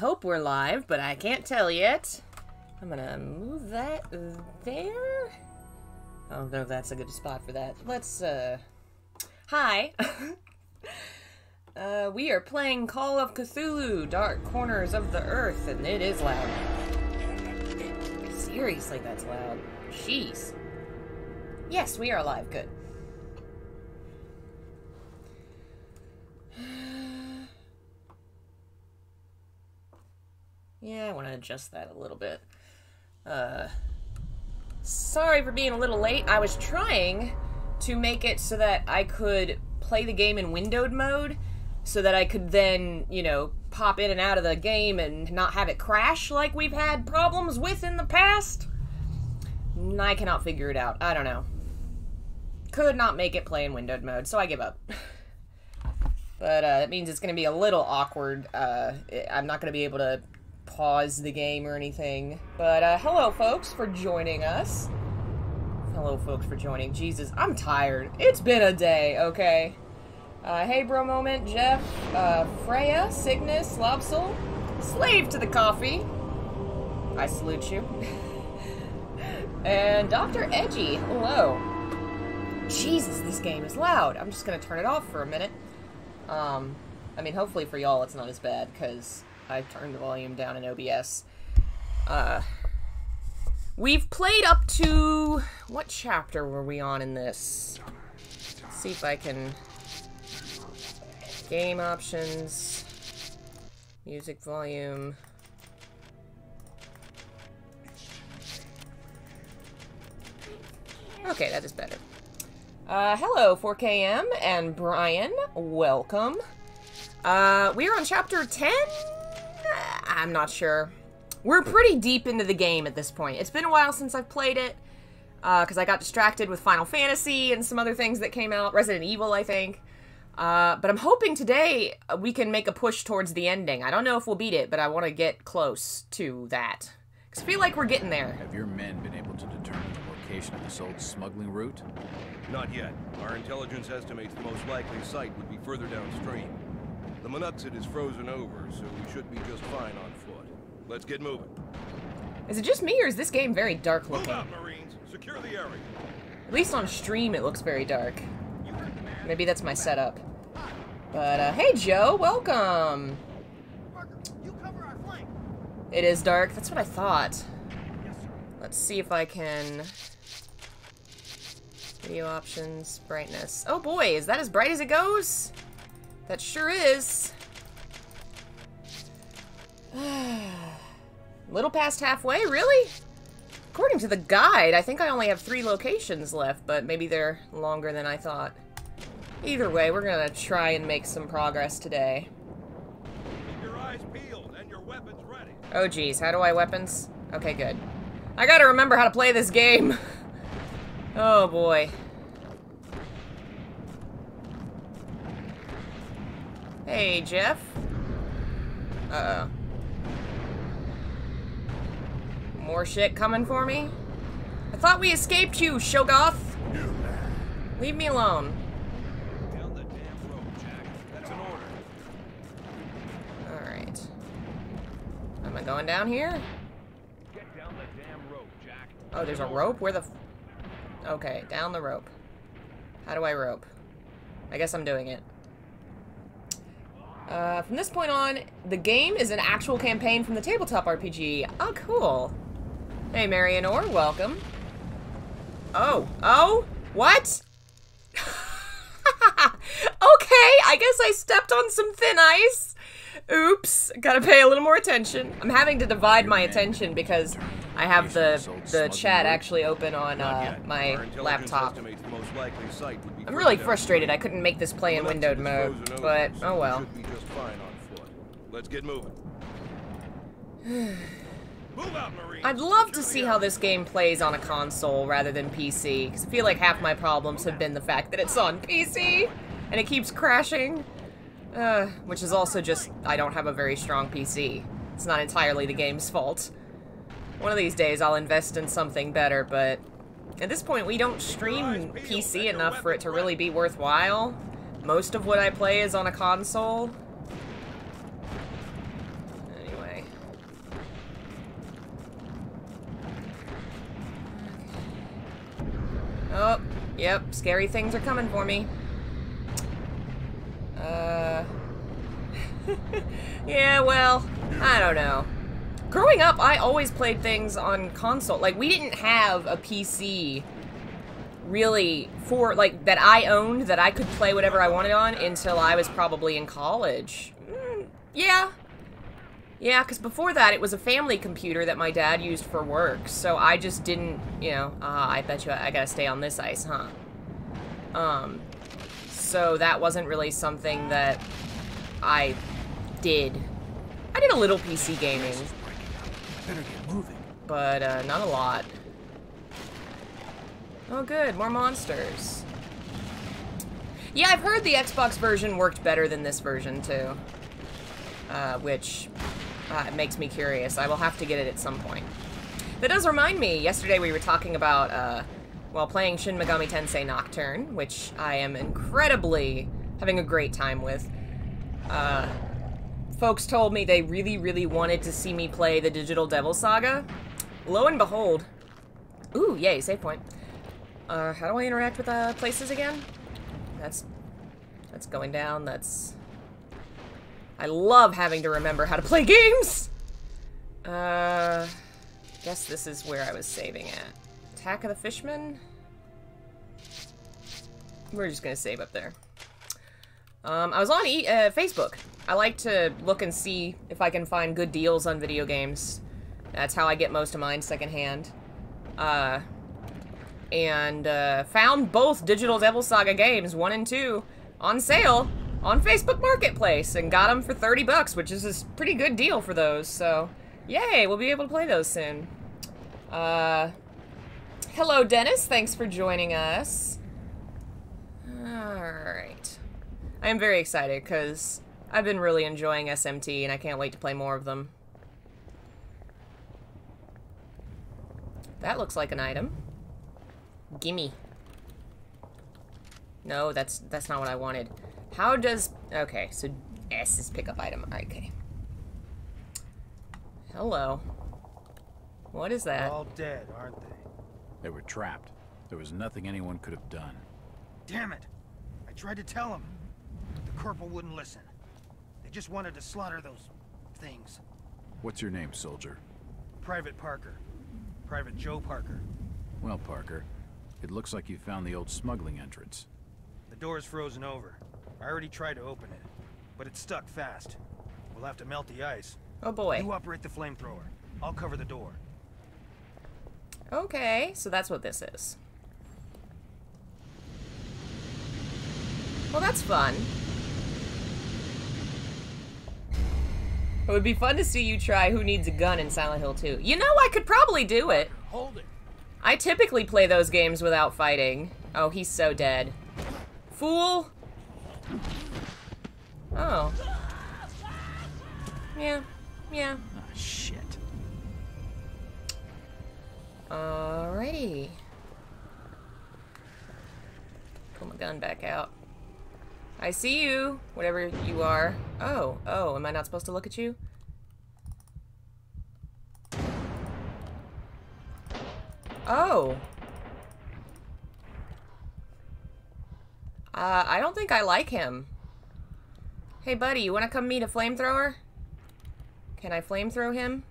hope we're live, but I can't tell yet. I'm gonna move that there. I don't know if that's a good spot for that. Let's, uh... Hi. uh, we are playing Call of Cthulhu, Dark Corners of the Earth, and it is loud. Seriously, that's loud. Jeez. Yes, we are live. Good. Yeah, I want to adjust that a little bit. Uh, sorry for being a little late. I was trying to make it so that I could play the game in windowed mode so that I could then, you know, pop in and out of the game and not have it crash like we've had problems with in the past. I cannot figure it out. I don't know. Could not make it play in windowed mode, so I give up. but uh, that means it's going to be a little awkward. Uh, I'm not going to be able to pause the game or anything. But uh, hello, folks, for joining us. Hello, folks, for joining. Jesus, I'm tired. It's been a day, okay? Uh, hey, bro, moment, Jeff, uh, Freya, Cygnus, Lobsel, slave to the coffee. I salute you. and Dr. Edgy, hello. Jesus, this game is loud. I'm just gonna turn it off for a minute. Um, I mean, hopefully for y'all it's not as bad, because I turned the volume down in OBS. Uh, we've played up to... What chapter were we on in this? Let's see if I can... Game options. Music volume. Okay, that is better. Uh, hello, 4KM and Brian. Welcome. Uh, we are on chapter 10? I'm not sure. We're pretty deep into the game at this point. It's been a while since I've played it, because uh, I got distracted with Final Fantasy and some other things that came out. Resident Evil, I think. Uh, but I'm hoping today we can make a push towards the ending. I don't know if we'll beat it, but I want to get close to that. Because I feel like we're getting there. Have your men been able to determine the location of this old smuggling route? Not yet. Our intelligence estimates the most likely site would be further downstream. The Manuxet is frozen over, so we should be just fine on foot. Let's get moving. Is it just me, or is this game very dark Move looking? out, Marines! Secure the area! At least on stream it looks very dark. Maybe that's my setup. But, uh, hey Joe, welcome! Parker, you cover our flank! It is dark, that's what I thought. Let's see if I can... Video options, brightness. Oh boy, is that as bright as it goes? That sure is. Little past halfway, really? According to the guide, I think I only have three locations left, but maybe they're longer than I thought. Either way, we're gonna try and make some progress today. Keep your eyes peeled and your weapons ready. Oh geez, how do I weapons? Okay, good. I gotta remember how to play this game. oh boy. Hey, Jeff. Uh-oh. More shit coming for me? I thought we escaped you, Shoggoth! Leave me alone. Down the damn road, Jack. That's an order. Alright. Am I going down here? Get down the damn road, Jack. Oh, there's a rope? Where the... F okay, down the rope. How do I rope? I guess I'm doing it. Uh, from this point on, the game is an actual campaign from the tabletop RPG. Oh, cool. Hey, Marianor, welcome. Oh, oh, what? okay, I guess I stepped on some thin ice. Oops, gotta pay a little more attention. I'm having to divide my attention because I have the the chat actually open on uh, my laptop. estimates the most likely site would be I'm really frustrated I couldn't make this play in windowed mode, but oh well. should be just fine on foot. Let's get moving. Move out, Marines! I'd love to see how this game plays on a console rather than PC, because I feel like half my problems have been the fact that it's on PC, and it keeps crashing. Uh, which is also just, I don't have a very strong PC. It's not entirely the game's fault. One of these days I'll invest in something better, but at this point we don't stream PC enough for it to really be worthwhile. Most of what I play is on a console. Anyway. Oh, yep, scary things are coming for me. Uh... yeah, well, I don't know. Growing up, I always played things on console. Like, we didn't have a PC really for, like, that I owned that I could play whatever I wanted on until I was probably in college. Mm, yeah. Yeah, because before that, it was a family computer that my dad used for work, so I just didn't, you know, ah, I bet you I gotta stay on this ice, huh? Um, so that wasn't really something that I did. I did a little PC gaming. Better get moving. But, uh, not a lot. Oh good, more monsters. Yeah, I've heard the Xbox version worked better than this version, too. Uh, which uh, makes me curious. I will have to get it at some point. That does remind me, yesterday we were talking about, uh, well, playing Shin Megami Tensei Nocturne, which I am incredibly having a great time with. Uh, folks told me they really, really wanted to see me play the Digital Devil Saga. Lo and behold. Ooh, yay, save point. Uh, how do I interact with uh, places again? That's... That's going down, that's... I love having to remember how to play games! Uh... Guess this is where I was saving at. Attack of the Fishman? We're just gonna save up there. Um, I was on e uh, Facebook. I like to look and see if I can find good deals on video games. That's how I get most of mine secondhand. Uh, and uh, found both Digital Devil Saga games, 1 and 2, on sale on Facebook Marketplace and got them for 30 bucks, which is a pretty good deal for those. So, yay, we'll be able to play those soon. Uh, hello, Dennis. Thanks for joining us. Alright. I am very excited because I've been really enjoying SMT and I can't wait to play more of them. That looks like an item. Gimme. No, that's that's not what I wanted. How does... Okay, so S is pickup item. Okay. Hello. What is that? They're all dead, aren't they? They were trapped. There was nothing anyone could have done. Damn it! I tried to tell them. The corporal wouldn't listen. They just wanted to slaughter those... things. What's your name, soldier? Private Parker. Private Joe Parker. Well, Parker, it looks like you found the old smuggling entrance. The door's frozen over. I already tried to open it, but it's stuck fast. We'll have to melt the ice. Oh boy. You operate the flamethrower. I'll cover the door. Okay, so that's what this is. Well, that's fun. It would be fun to see you try Who Needs a Gun in Silent Hill 2. You know, I could probably do it. Hold it! I typically play those games without fighting. Oh, he's so dead. Fool! Oh. Yeah. Yeah. Ah, shit. Alrighty. Pull my gun back out. I see you, whatever you are. Oh, oh, am I not supposed to look at you? Oh. Uh, I don't think I like him. Hey, buddy, you want to come meet a flamethrower? Can I flamethrow him?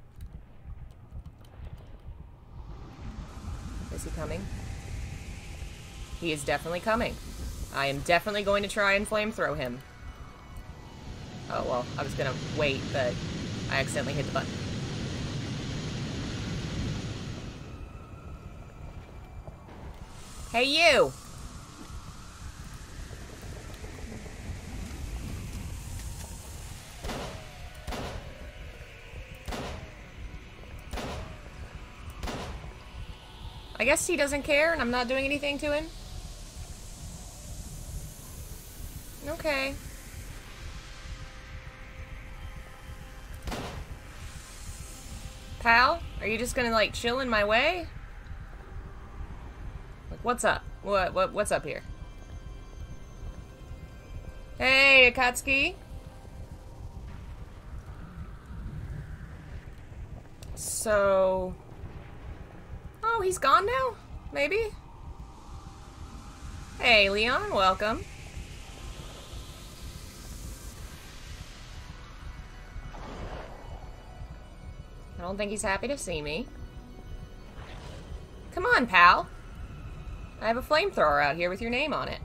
Is he coming? He is definitely coming. I am definitely going to try and flamethrow him. Oh, well, I was gonna wait, but I accidentally hit the button. Hey, you! I guess he doesn't care and I'm not doing anything to him. Okay. Pal, are you just gonna like chill in my way? Like, what's up? What what what's up here? Hey, Akatsuki. So Oh, he's gone now? Maybe? Hey, Leon, welcome. I don't think he's happy to see me. Come on, pal. I have a flamethrower out here with your name on it.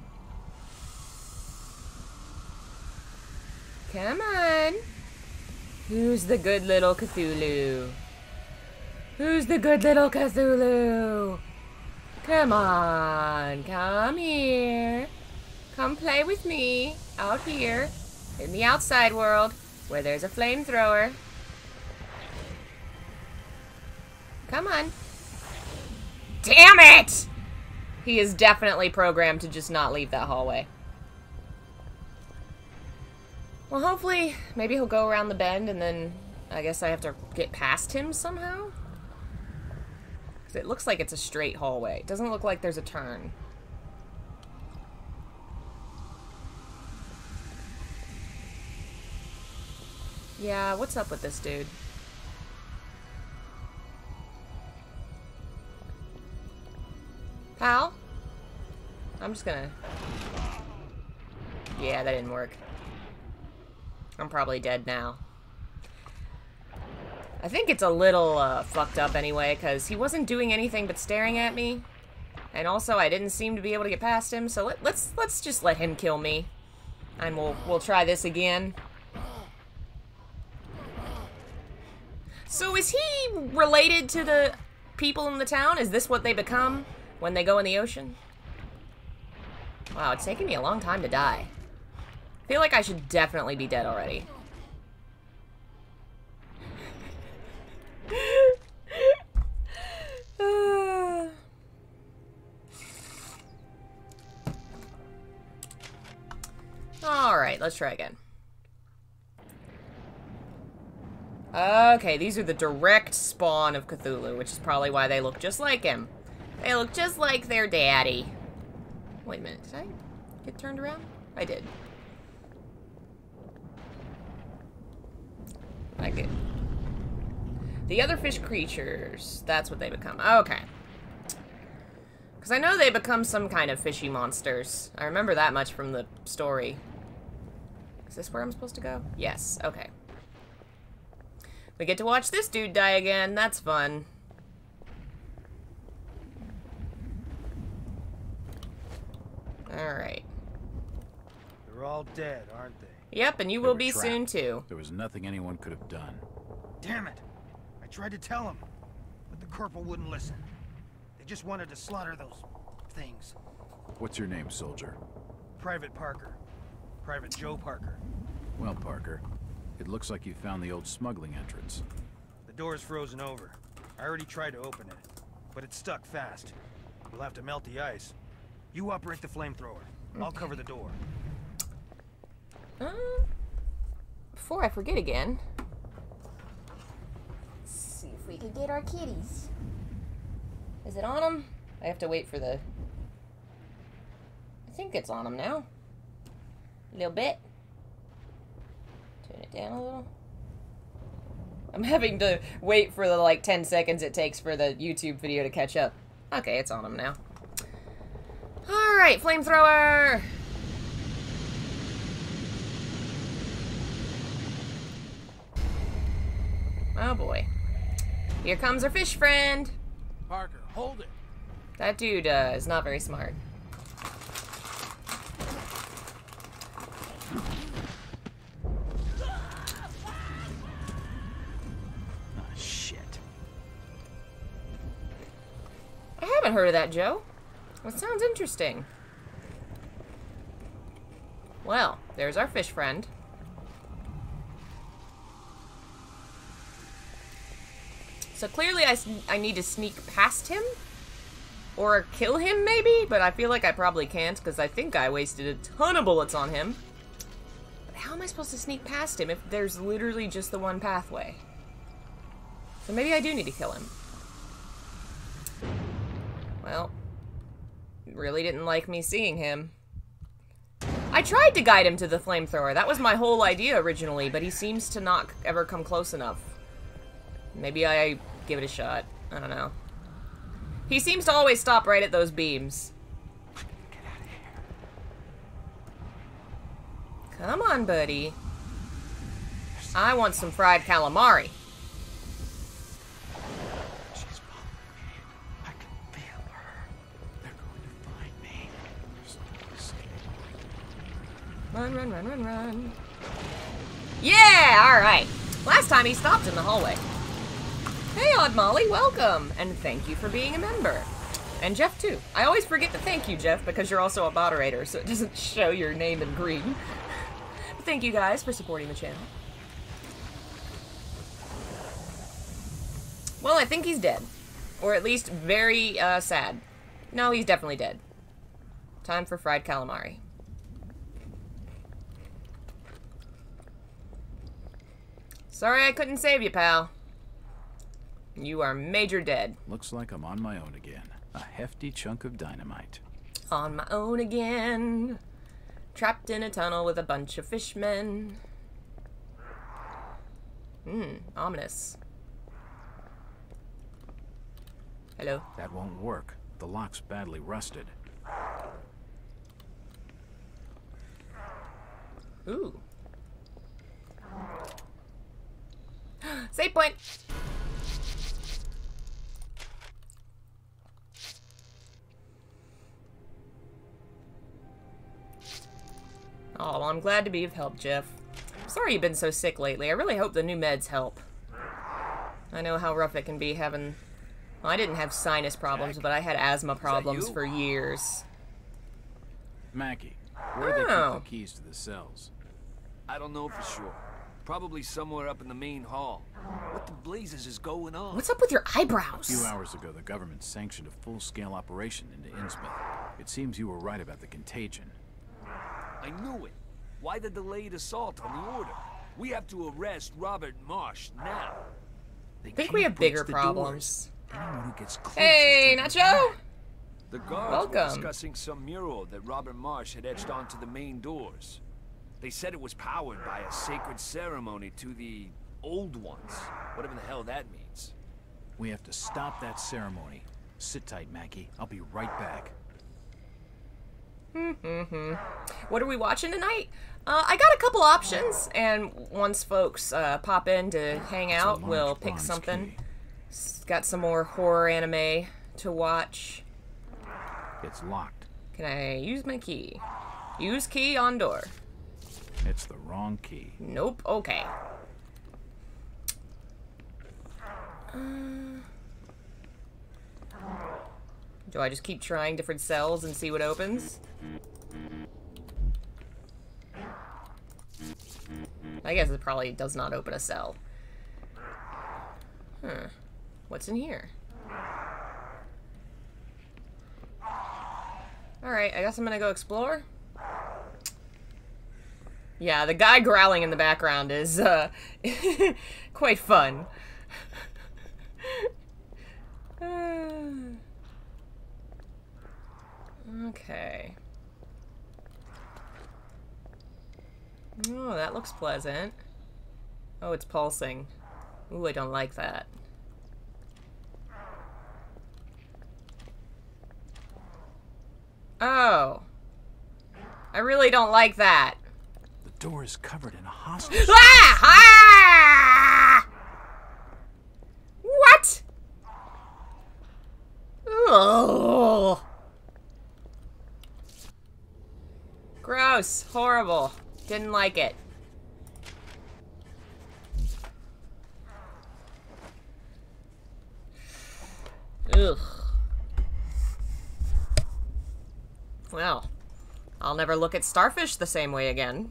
Come on. Who's the good little Cthulhu? Who's the good little Cthulhu? Come on, come here. Come play with me out here in the outside world where there's a flamethrower. Come on. Damn it! He is definitely programmed to just not leave that hallway. Well, hopefully, maybe he'll go around the bend and then I guess I have to get past him somehow? Because it looks like it's a straight hallway. It doesn't look like there's a turn. Yeah, what's up with this dude? Pal? I'm just gonna... Yeah, that didn't work. I'm probably dead now. I think it's a little uh, fucked up anyway, because he wasn't doing anything but staring at me. And also, I didn't seem to be able to get past him, so let, let's let's just let him kill me. And we'll, we'll try this again. So is he related to the people in the town? Is this what they become when they go in the ocean? Wow, it's taking me a long time to die. I feel like I should definitely be dead already. Alright, let's try again. Okay, these are the direct spawn of Cthulhu, which is probably why they look just like him. They look just like their daddy. Wait a minute, did I get turned around? I did. I did. The other fish creatures, that's what they become. Okay. Because I know they become some kind of fishy monsters. I remember that much from the story. Is this where I'm supposed to go? Yes, okay. We get to watch this dude die again. That's fun. Alright. They're all dead, aren't they? Yep, and you They will were be soon too. There was nothing anyone could have done. Damn it! I tried to tell them, but the corporal wouldn't listen. They just wanted to slaughter those things. What's your name, soldier? Private Parker. Private Joe Parker. Well, Parker, it looks like you found the old smuggling entrance. The door's frozen over. I already tried to open it, but it's stuck fast. We'll have to melt the ice. You operate the flamethrower. I'll cover the door. Uh, before I forget again. Let's see if we can get our kitties. Is it on them? I have to wait for the... I think it's on them now. A little bit. Turn it down a little. I'm having to wait for the like 10 seconds it takes for the YouTube video to catch up. Okay, it's on them now. Alright, flamethrower! Oh boy. Here comes our fish friend. Parker, hold it! That dude uh, is not very smart. Ah, shit. I haven't heard of that, Joe. That sounds interesting. Well, there's our fish friend. So clearly I, I need to sneak past him? Or kill him, maybe? But I feel like I probably can't, because I think I wasted a ton of bullets on him. But how am I supposed to sneak past him if there's literally just the one pathway? So maybe I do need to kill him. Well, really didn't like me seeing him. I tried to guide him to the flamethrower. That was my whole idea originally, but he seems to not ever come close enough. Maybe I give it a shot. I don't know. He seems to always stop right at those beams. Come on, buddy. I want some fried calamari. Run, run, run, run, run. Yeah, alright. Last time he stopped in the hallway. Hey, Odd Molly, welcome! And thank you for being a member. And Jeff, too. I always forget to thank you, Jeff, because you're also a moderator, so it doesn't show your name in green. Thank you guys for supporting the channel. Well, I think he's dead. Or at least very uh, sad. No, he's definitely dead. Time for fried calamari. Sorry I couldn't save you, pal. You are major dead. Looks like I'm on my own again. A hefty chunk of dynamite. On my own again. Trapped in a tunnel with a bunch of fishmen. Hmm, ominous. Hello. That won't work. The lock's badly rusted. Ooh. Save point! Oh, well, I'm glad to be of help, Jeff. Sorry you've been so sick lately. I really hope the new meds help. I know how rough it can be having... Well, I didn't have sinus problems, but I had asthma problems for years. Mackie, where they Oh. keep the oh. keys to the cells? I don't know for sure. Probably somewhere up in the main hall. What the blazes is going on? What's up with your eyebrows? A few hours ago, the government sanctioned a full-scale operation into Innsmouth. It seems you were right about the contagion. I knew it. Why the delayed assault on the order? We have to arrest Robert Marsh now. They I think we have bigger problems. Anyone who gets Hey, is Nacho! The guards Welcome. were discussing some mural that Robert Marsh had etched onto the main doors. They said it was powered by a sacred ceremony to the old ones. Whatever the hell that means. We have to stop that ceremony. Sit tight, Mackie. I'll be right back. Mm-hmm. What are we watching tonight? Uh, I got a couple options, and once folks uh, pop in to hang It's out, we'll pick something. key. Got some more horror anime to watch. It's locked. Can I use my key? Use key on door. It's the wrong key. Nope. Okay. Uh, do I just keep trying different cells and see what opens? I guess it probably does not open a cell. Huh. What's in here? Alright, I guess I'm gonna go explore. Yeah, the guy growling in the background is uh, quite fun. okay. Oh, that looks pleasant. Oh, it's pulsing. Ooh, I don't like that. Oh. I really don't like that. Door is covered in a hostage. Ah! What? Ugh. Gross. Horrible. Didn't like it. Ugh. Well, I'll never look at starfish the same way again.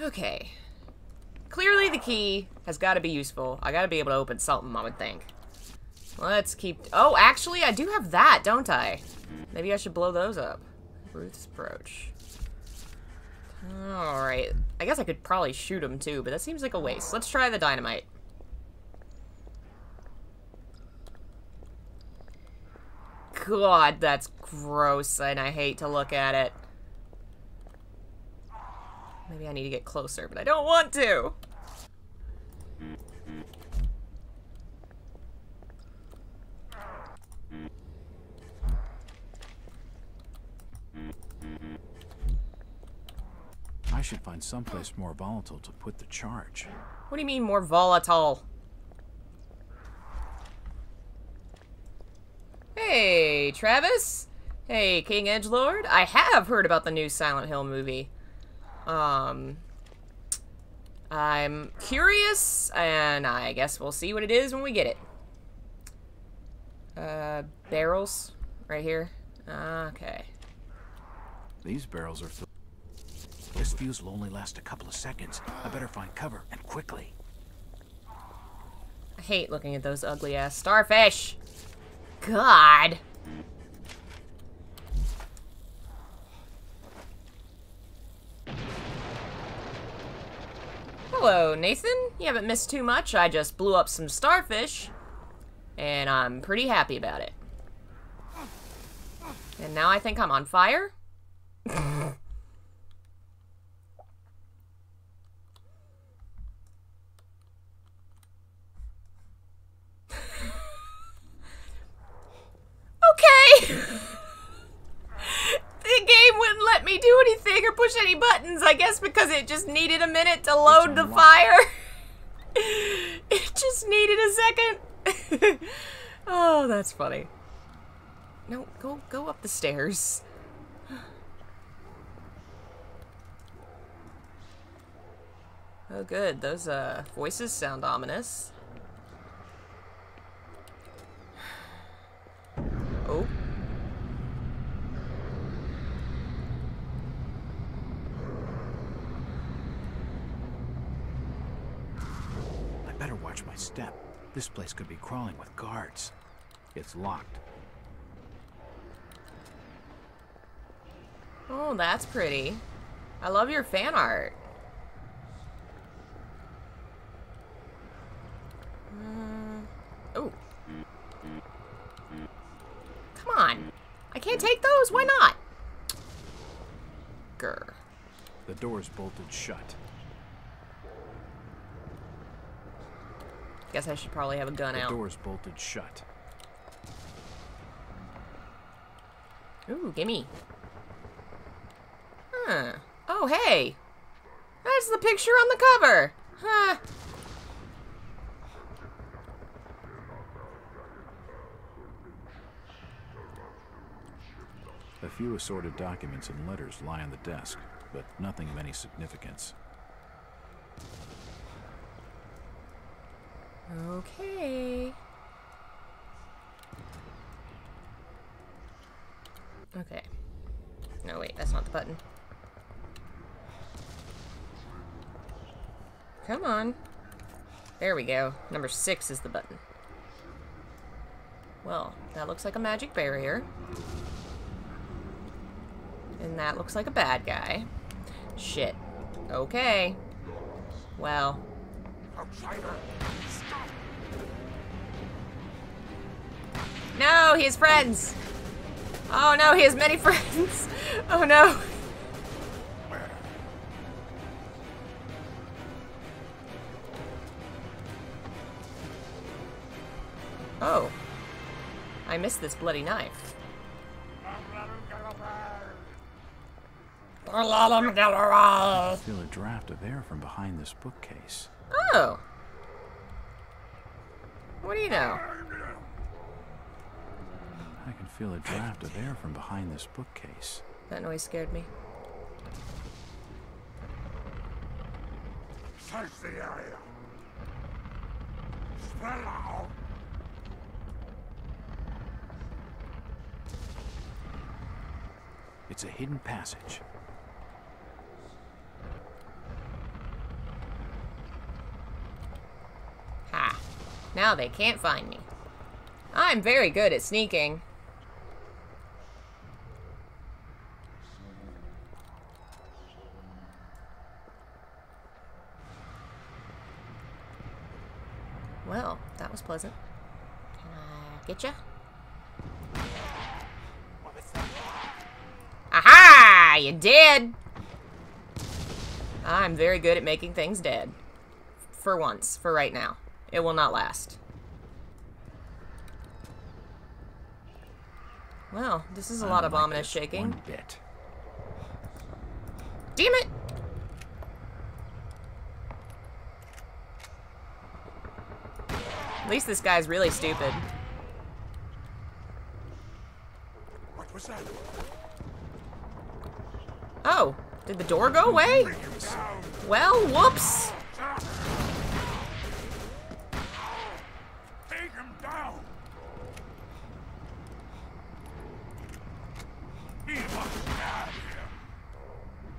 Okay. Clearly the key has got to be useful. I got to be able to open something, I would think. Let's keep... Oh, actually, I do have that, don't I? Maybe I should blow those up. Ruth's brooch. Alright. I guess I could probably shoot him, too, but that seems like a waste. Let's try the dynamite. God, that's gross, and I hate to look at it. Maybe I need to get closer, but I don't want to. I should find someplace more volatile to put the charge. What do you mean more volatile? Hey, Travis. Hey, King Edge Lord. I have heard about the new Silent Hill movie. Um, I'm curious, and I guess we'll see what it is when we get it. Uh, barrels right here. Okay. These barrels are filled. This fuse will only last a couple of seconds. I better find cover, and quickly. I hate looking at those ugly ass starfish. God. Hello, Nathan. You haven't missed too much. I just blew up some starfish, and I'm pretty happy about it. And now I think I'm on fire? Okay! the game wouldn't let me do anything or push any buttons, I guess because it just needed a minute to load the fire. it just needed a second. oh, that's funny. No, go go up the stairs. Oh good, those uh voices sound ominous. Oh. I better watch my step. This place could be crawling with guards. It's locked. Oh, that's pretty. I love your fan art. Uh, oh. Come on. I can't take those. Why not? Grr. The door's bolted shut. Guess I should probably have a gun The out. door's bolted shut. Ooh, gimme. Huh. Oh, hey. That's the picture on the cover. Huh. A few assorted documents and letters lie on the desk, but nothing of any significance. Okay. Okay. No, wait, that's not the button. Come on. There we go. Number six is the button. Well, that looks like a magic barrier. And that looks like a bad guy. Shit. Okay. Well, No, he has friends. Oh no, he has many friends. Oh no. Oh. I missed this bloody knife. I feel a draft of air from behind this bookcase. Oh. What do you know? I can feel a draft of air from behind this bookcase. That noise scared me. Search the area. Spread out. It's a hidden passage. Ha. Now they can't find me. I'm very good at sneaking. Well, that was pleasant. Can I get ya? Aha! You did! I'm very good at making things dead. For once, for right now. It will not last. Well, this is a lot of ominous shaking. Damn it! At least this guy's really stupid. What was that? Oh, did the door go away? Bring him down. Well, whoops. Take him down. He must have him.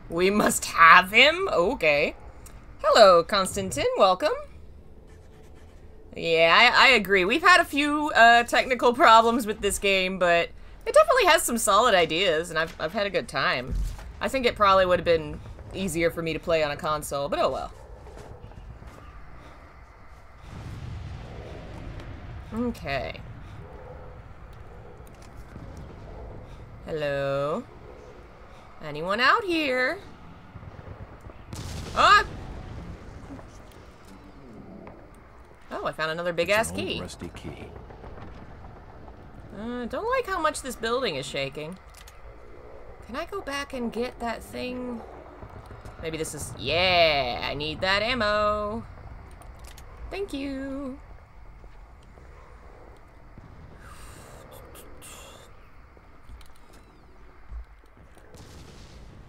We must have him? Okay. Hello, Constantine. Welcome. Yeah, I, I agree. We've had a few uh, technical problems with this game, but it definitely has some solid ideas, and I've, I've had a good time. I think it probably would have been easier for me to play on a console, but oh well. Okay. Hello? Anyone out here? Ah! Oh, I found another big ass key. rusty key. Uh, don't like how much this building is shaking. Can I go back and get that thing? Maybe this is... Yeah, I need that ammo. Thank you.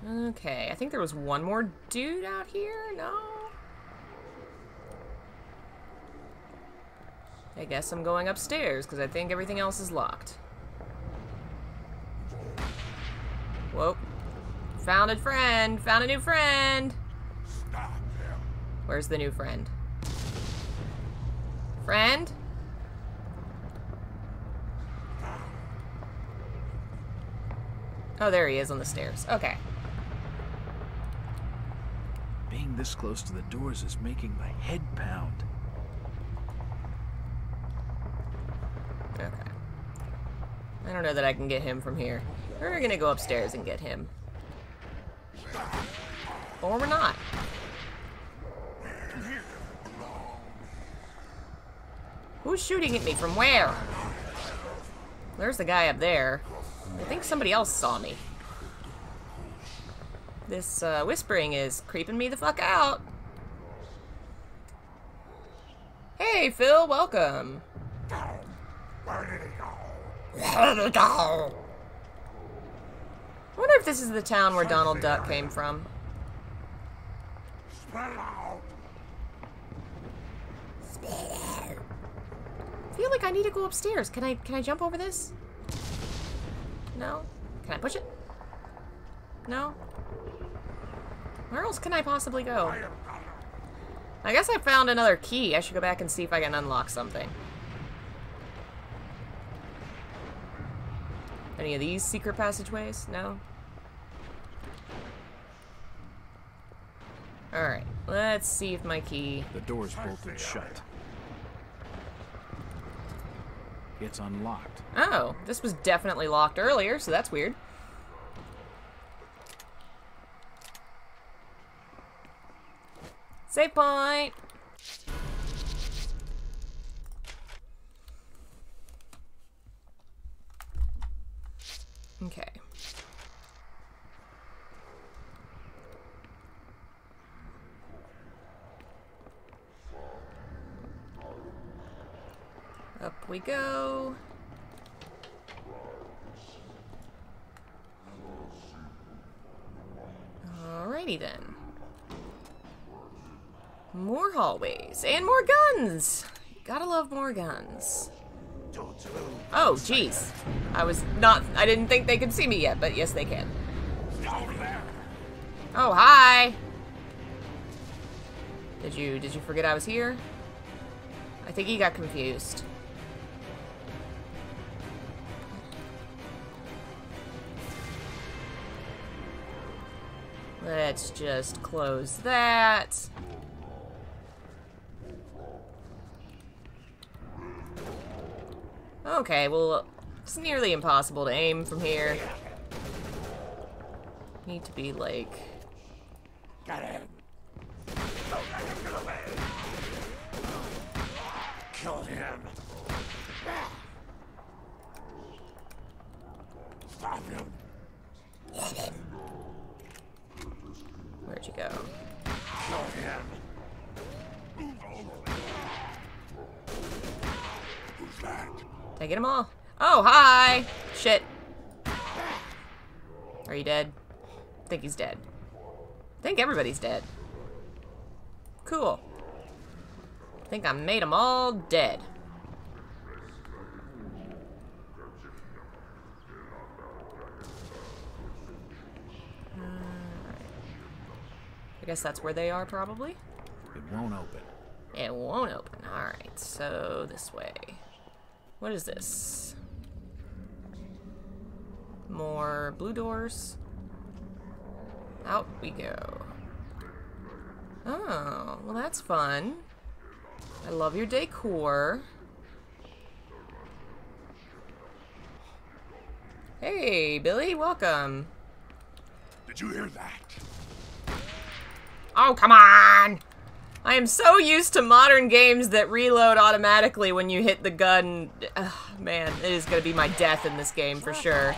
Okay, I think there was one more dude out here. No? I guess I'm going upstairs because I think everything else is locked. Whoa. Found a friend. Found a new friend. Where's the new friend? Friend? Oh, there he is on the stairs. Okay. Being this close to the doors is making my head pound. Okay. I don't know that I can get him from here. We're gonna go upstairs and get him. Or we're not. Who's shooting at me? From where? There's the guy up there. I think somebody else saw me. This uh, whispering is creeping me the fuck out. Hey, Phil, welcome. Where did he go? Where did it go? I wonder if this is the town where Donald Duck came from. Spread out. I feel like I need to go upstairs. Can I can I jump over this? No? Can I push it? No? Where else can I possibly go? I guess I found another key. I should go back and see if I can unlock something. Any of these secret passageways? No? Alright, let's see if my key... The door's bolted shut. It's unlocked. Oh, this was definitely locked earlier, so that's weird. Save point! Okay. Up we go. Alrighty then. More hallways and more guns. Gotta love more guns. Oh, jeez. I was not. I didn't think they could see me yet, but yes, they can. Oh, hi. Did you did you forget I was here? I think he got confused. Let's just close that. Okay, well, it's nearly impossible to aim from here. Need to be like Get him. Kill him. Stop him. Where'd you go? Kill him. that? Taking them all. Oh, hi! Shit. Are you dead? I think he's dead. I think everybody's dead. Cool. I think I made them all dead. I guess that's where they are, probably. It won't open. It won't open. Alright, so this way. What is this? More blue doors. Out we go. Oh, well that's fun. I love your decor. Hey, Billy, welcome. Did you hear that? Oh, come on! I am so used to modern games that reload automatically when you hit the gun. Ugh, man, it is gonna be my death in this game for sure.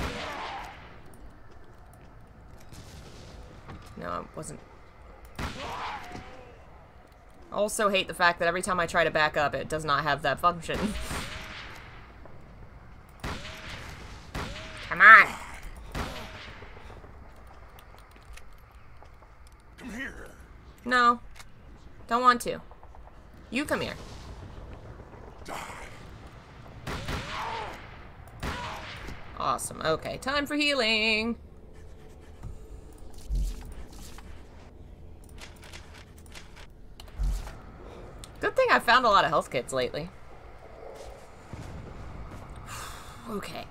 No, it wasn't. Also hate the fact that every time I try to back up, it does not have that function. Come on! Come here. No. Don't want to. You come here. Awesome. Okay, time for healing. Good thing I found a lot of health kits lately. okay.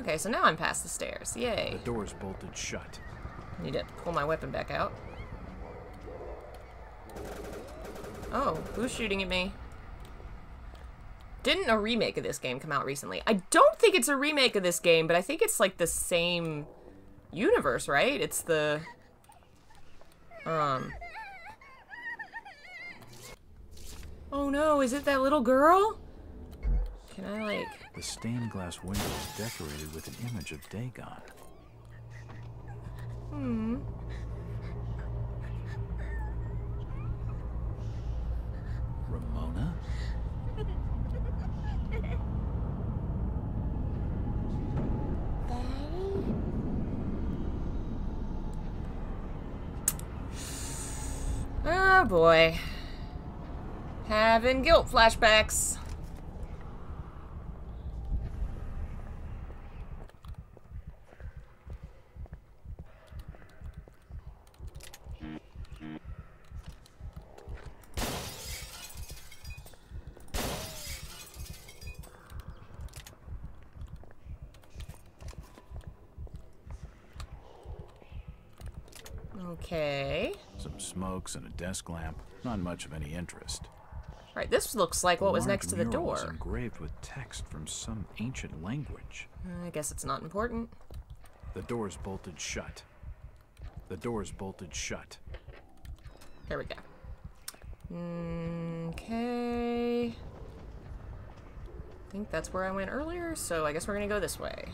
Okay, so now I'm past the stairs. Yay. The door's bolted shut. I Need to pull my weapon back out. Oh, who's shooting at me? Didn't a remake of this game come out recently? I don't think it's a remake of this game, but I think it's like the same universe, right? It's the... Um... Oh no, is it that little girl? Can I like... The stained glass window is decorated with an image of Dagon. Hmm. Ramona? Oh boy. Having guilt flashbacks. Okay. Some smokes and a desk lamp. Not much of any interest. Right, this looks like what was next to the door. engraved with text from some ancient language. Mm, I guess it's not important. The door's bolted shut. The door's bolted shut. There we go. Okay. I think that's where I went earlier, so I guess we're gonna go this way.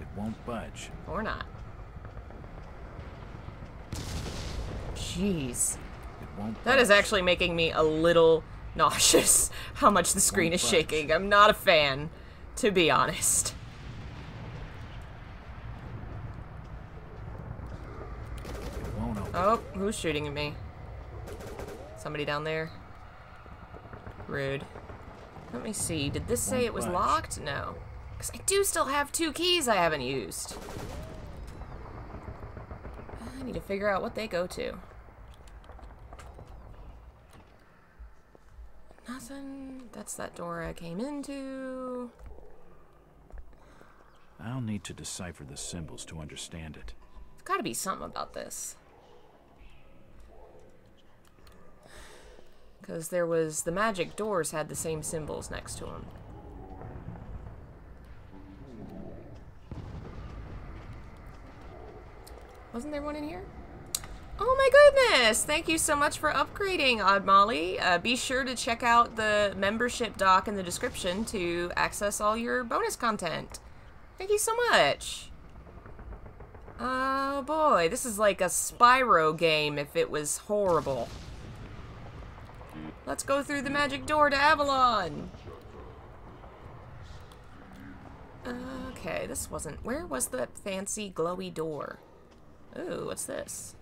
It won't budge. Or not. Jeez. That is actually making me a little nauseous how much the screen is shaking. I'm not a fan, to be honest. It won't open. Oh, who's shooting at me? Somebody down there? Rude. Let me see. Did this say it was locked? No. Because I do still have two keys I haven't used. I need to figure out what they go to. Nothing. That's that door I came into. I'll need to decipher the symbols to understand it. There's gotta be something about this. Because there was. The magic doors had the same symbols next to them. Wasn't there one in here? Oh my goodness! Thank you so much for upgrading, Odd Molly. Uh, be sure to check out the membership doc in the description to access all your bonus content. Thank you so much. Oh boy, this is like a Spyro game if it was horrible. Let's go through the magic door to Avalon! Okay, this wasn't... Where was the fancy glowy door? Ooh, what's this?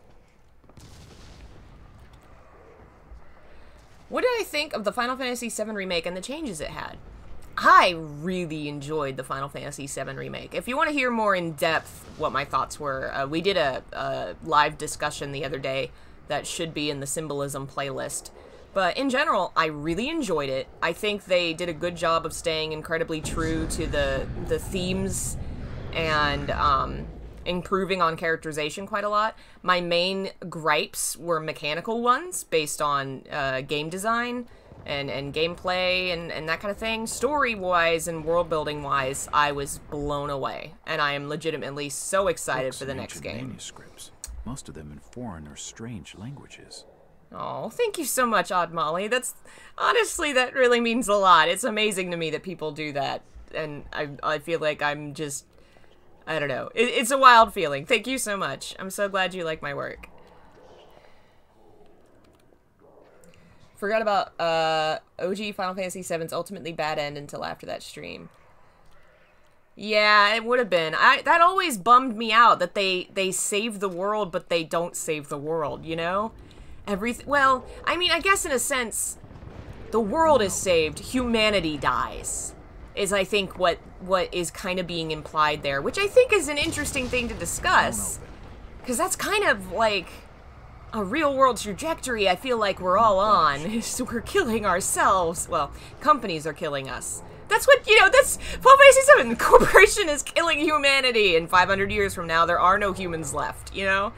What did I think of the Final Fantasy VII Remake and the changes it had? I really enjoyed the Final Fantasy VII Remake. If you want to hear more in depth what my thoughts were, uh, we did a, a live discussion the other day that should be in the Symbolism playlist. But in general, I really enjoyed it. I think they did a good job of staying incredibly true to the the themes and um, improving on characterization quite a lot. My main gripes were mechanical ones based on uh, game design and, and gameplay and, and that kind of thing. Story wise and world building wise, I was blown away. And I am legitimately so excited Books for the next game. Manuscripts, most of them in foreign or strange languages. Oh, thank you so much, Odd Molly. That's honestly that really means a lot. It's amazing to me that people do that, and I I feel like I'm just I don't know. It, it's a wild feeling. Thank you so much. I'm so glad you like my work. Forgot about uh OG Final Fantasy VII's ultimately bad end until after that stream. Yeah, it would have been. I that always bummed me out that they they save the world but they don't save the world, you know? Everything well, I mean, I guess in a sense the world is saved, humanity dies. Is I think what what is kind of being implied there, which I think is an interesting thing to discuss. Cuz that's kind of like a real world trajectory I feel like we're all on. is we're killing ourselves. Well, companies are killing us. That's what, you know, that's Final Fantasy 7. Corporation is killing humanity. And 500 years from now, there are no humans left, you know?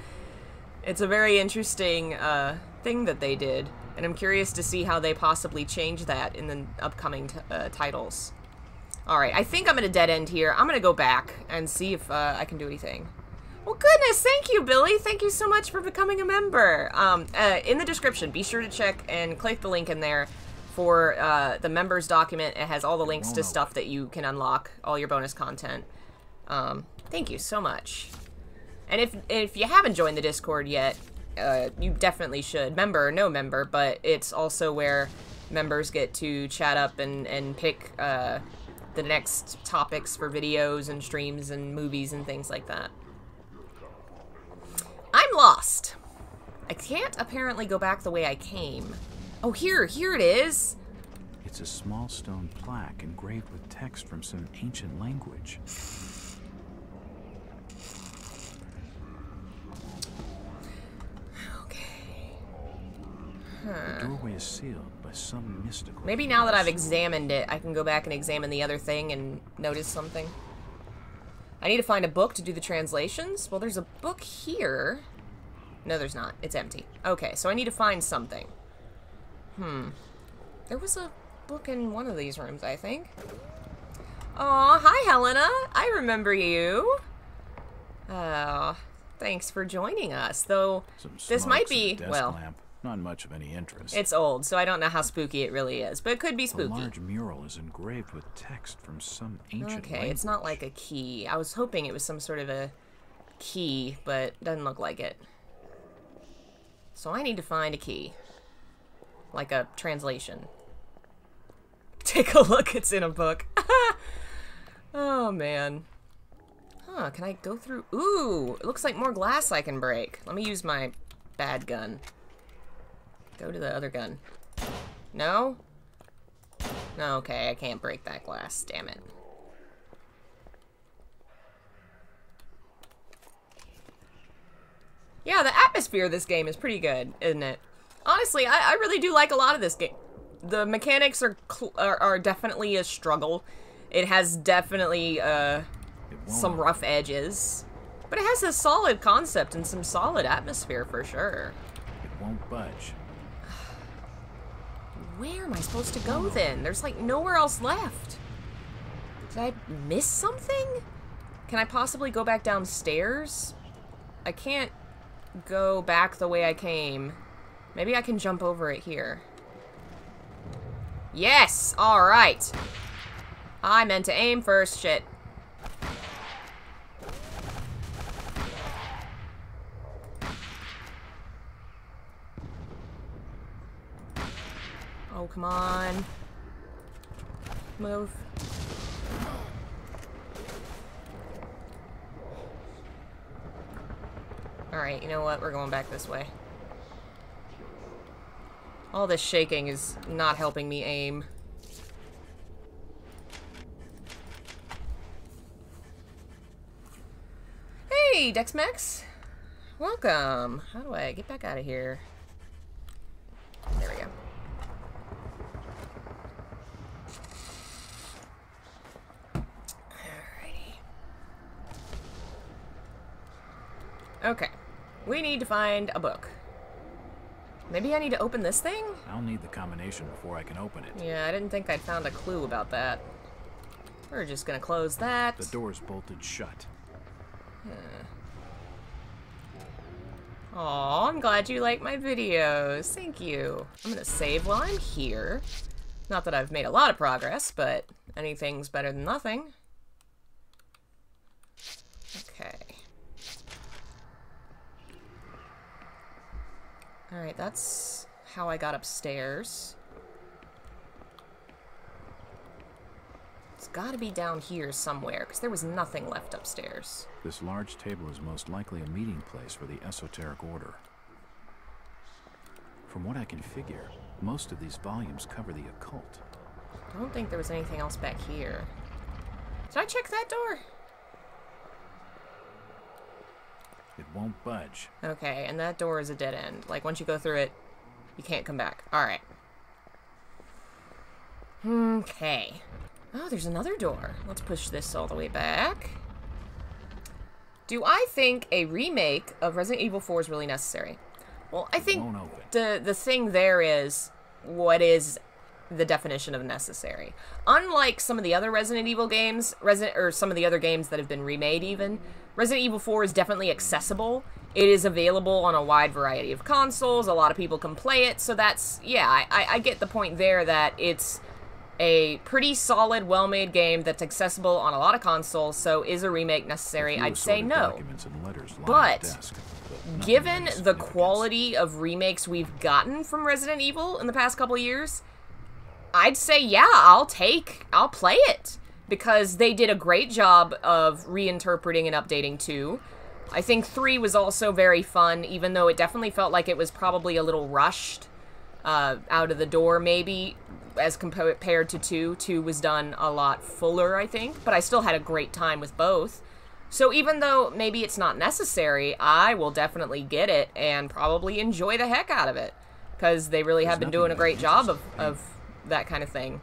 It's a very interesting uh, thing that they did. And I'm curious to see how they possibly change that in the upcoming t- uh, titles. Alright, I think I'm at a dead end here. I'm gonna go back and see if uh, I can do anything. Well, goodness, thank you, Billy. Thank you so much for becoming a member. Um, uh, in the description, be sure to check and click the link in there for uh, the members document. It has all the links to stuff that you can unlock, all your bonus content. Um, thank you so much. And if if you haven't joined the Discord yet, uh, you definitely should. Member or no member, but it's also where members get to chat up and, and pick uh, the next topics for videos and streams and movies and things like that. I'm lost. I can't apparently go back the way I came. Oh, here, here it is. It's a small stone plaque engraved with text from some ancient language. The doorway is sealed by some mystical. Maybe now that I've examined it, I can go back and examine the other thing and notice something. I need to find a book to do the translations. Well, there's a book here. No, there's not. It's empty. Okay, so I need to find something. Hmm. There was a book in one of these rooms, I think. Aw, hi, Helena. I remember you. Oh, thanks for joining us. Though, Some this might smokes and a be, well, lamp. Not much of any interest. it's old, so I don't know how spooky it really is. But it could be a spooky. large mural is engraved with text from some ancient Okay, it's not like a key. I was hoping it was some sort of a key, but doesn't look like it. So I need to find a key. Like a translation. Take a look, it's in a book. oh man. Huh, can I go through? Ooh, it looks like more glass I can break. Let me use my bad gun. Go to the other gun. No? No, okay, I can't break that glass. Damn it. Yeah, the atmosphere of this game is pretty good, isn't it? Honestly, I, I really do like a lot of this game. The mechanics are cl- are, are definitely a struggle. It has definitely uh, some rough edges, but it has a solid concept and some solid atmosphere for sure. It won't budge. Where am I supposed to go then? There's like nowhere else left. Did I miss something? Can I possibly go back downstairs? I can't go back the way I came. Maybe I can jump over it here. Yes! Alright. I meant to aim first, shit. Oh, come on. Move. Alright, you know what? We're going back this way. All this shaking is not helping me aim. Hey, Dexmax! Welcome! How do I get back out of here? There we go. Alrighty. Okay. We need to find a book. Maybe I need to open this thing? I'll need the combination before I can open it. Yeah, I didn't think I'd found a clue about that. We're just gonna close that. The door's bolted shut. Aw, I'm glad you like my videos. Thank you. I'm gonna save while I'm here. Not that I've made a lot of progress, but anything's better than nothing. Okay. Alright, that's how I got upstairs. It's gotta be down here somewhere, because there was nothing left upstairs. This large table is most likely a meeting place for the esoteric order. From what I can figure, most of these volumes cover the occult. I don't think there was anything else back here. Did I check that door? It won't budge. Okay, and that door is a dead end. Like, once you go through it, you can't come back. Alright. Okay. Oh, there's another door. Let's push this all the way back. Do I think a remake of Resident Evil 4 is really necessary? Well, I think the the thing there is what is the definition of necessary. Unlike some of the other Resident Evil games, Resident or some of the other games that have been remade even, Resident Evil 4 is definitely accessible. It is available on a wide variety of consoles. A lot of people can play it, so that's yeah, I, I, get the point there that it's a pretty solid, well-made game that's accessible on a lot of consoles. So is a remake necessary? I'd say no. Documents and letters lie But, desk, but Given the quality of remakes we've gotten from Resident Evil in the past couple years, I'd say yeah, I'll take, I'll play it because they did a great job of reinterpreting and updating 2. I think 3 was also very fun, even though it definitely felt like it was probably a little rushed uh, out of the door, maybe, as compared to 2. 2 was done a lot fuller, I think, but I still had a great time with both. So even though maybe it's not necessary, I will definitely get it and probably enjoy the heck out of it because they really have been doing a great job of, of that kind of thing.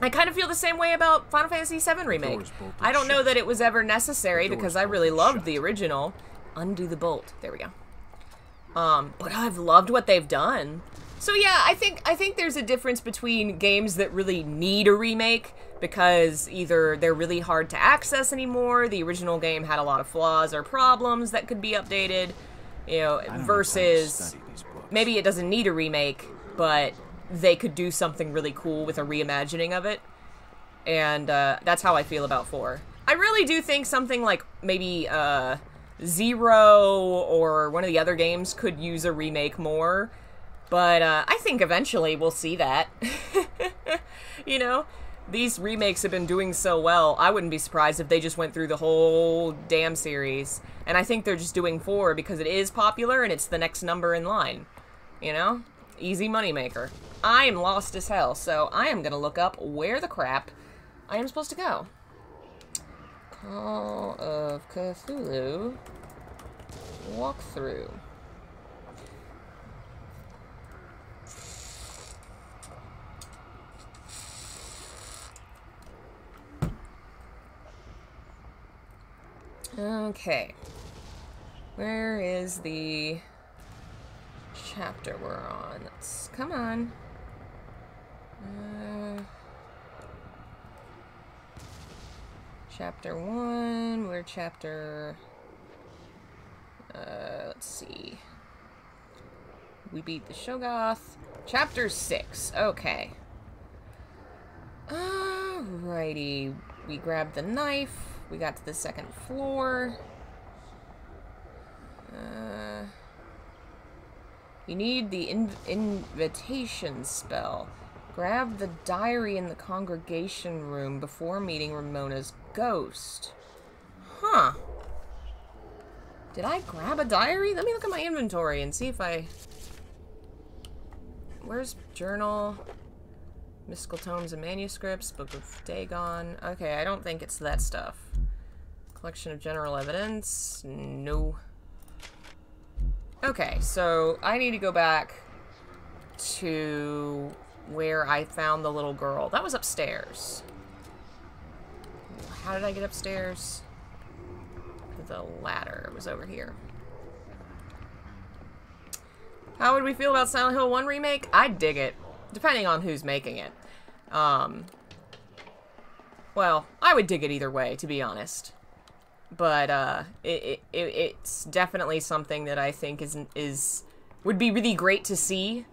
I kind of feel the same way about Final Fantasy VII Remake. I don't know that it was ever necessary because I really loved shut. the original. Undo the bolt. There we go. Um, but I've loved what they've done. So yeah, I think I think there's a difference between games that really need a remake because either they're really hard to access anymore, the original game had a lot of flaws or problems that could be updated, you know, I don't have time to versus study these books. maybe it doesn't need a remake, but they could do something really cool with a reimagining of it. And uh, that's how I feel about 4. I really do think something like maybe uh, Zero or one of the other games could use a remake more. But uh, I think eventually we'll see that. you know? These remakes have been doing so well, I wouldn't be surprised if they just went through the whole damn series. And I think they're just doing 4 because it is popular and it's the next number in line. You know? Easy moneymaker. I am lost as hell, so I am gonna look up where the crap I am supposed to go. Call of Cthulhu walkthrough. Okay. Where is the chapter we're on? Let's come on. Uh, chapter one. We're chapter. Uh, let's see. We beat the Shoggoth. Chapter six. Okay. Alrighty. We grabbed the knife. We got to the second floor. Uh. You need the in- invitation spell. Grab the diary in the congregation room before meeting Ramona's ghost. Huh. Did I grab a diary? Let me look at my inventory and see if I... Where's journal? Mystical tomes and manuscripts, Book of Dagon. Okay, I don't think it's that stuff. Collection of general evidence. No. Okay, so I need to go back to where I found the little girl. That was upstairs. How did I get upstairs? The ladder was over here. How would we feel about Silent Hill 1 remake? I'd dig it, depending on who's making it. Um, well, I would dig it either way, to be honest. But uh, it, it, it's definitely something that I think is is would be really great to see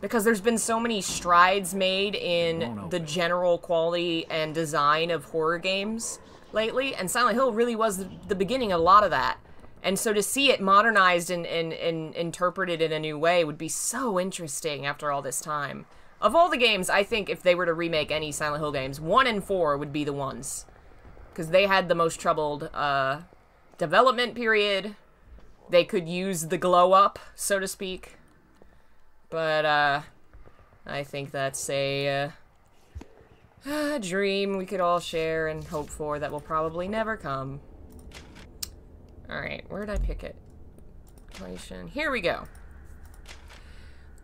because there's been so many strides made in the general quality and design of horror games lately, and Silent Hill really was the, the beginning of a lot of that. And so to see it modernized and, and, and interpreted in a new way would be so interesting after all this time. Of all the games, I think if they were to remake any Silent Hill games, 1 and 4 would be the ones. Because they had the most troubled uh, development period. They could use the glow up, so to speak. But uh, I think that's a, uh, a dream we could all share and hope for that will probably never come. Alright, where did I pick it? Translation. Here we go.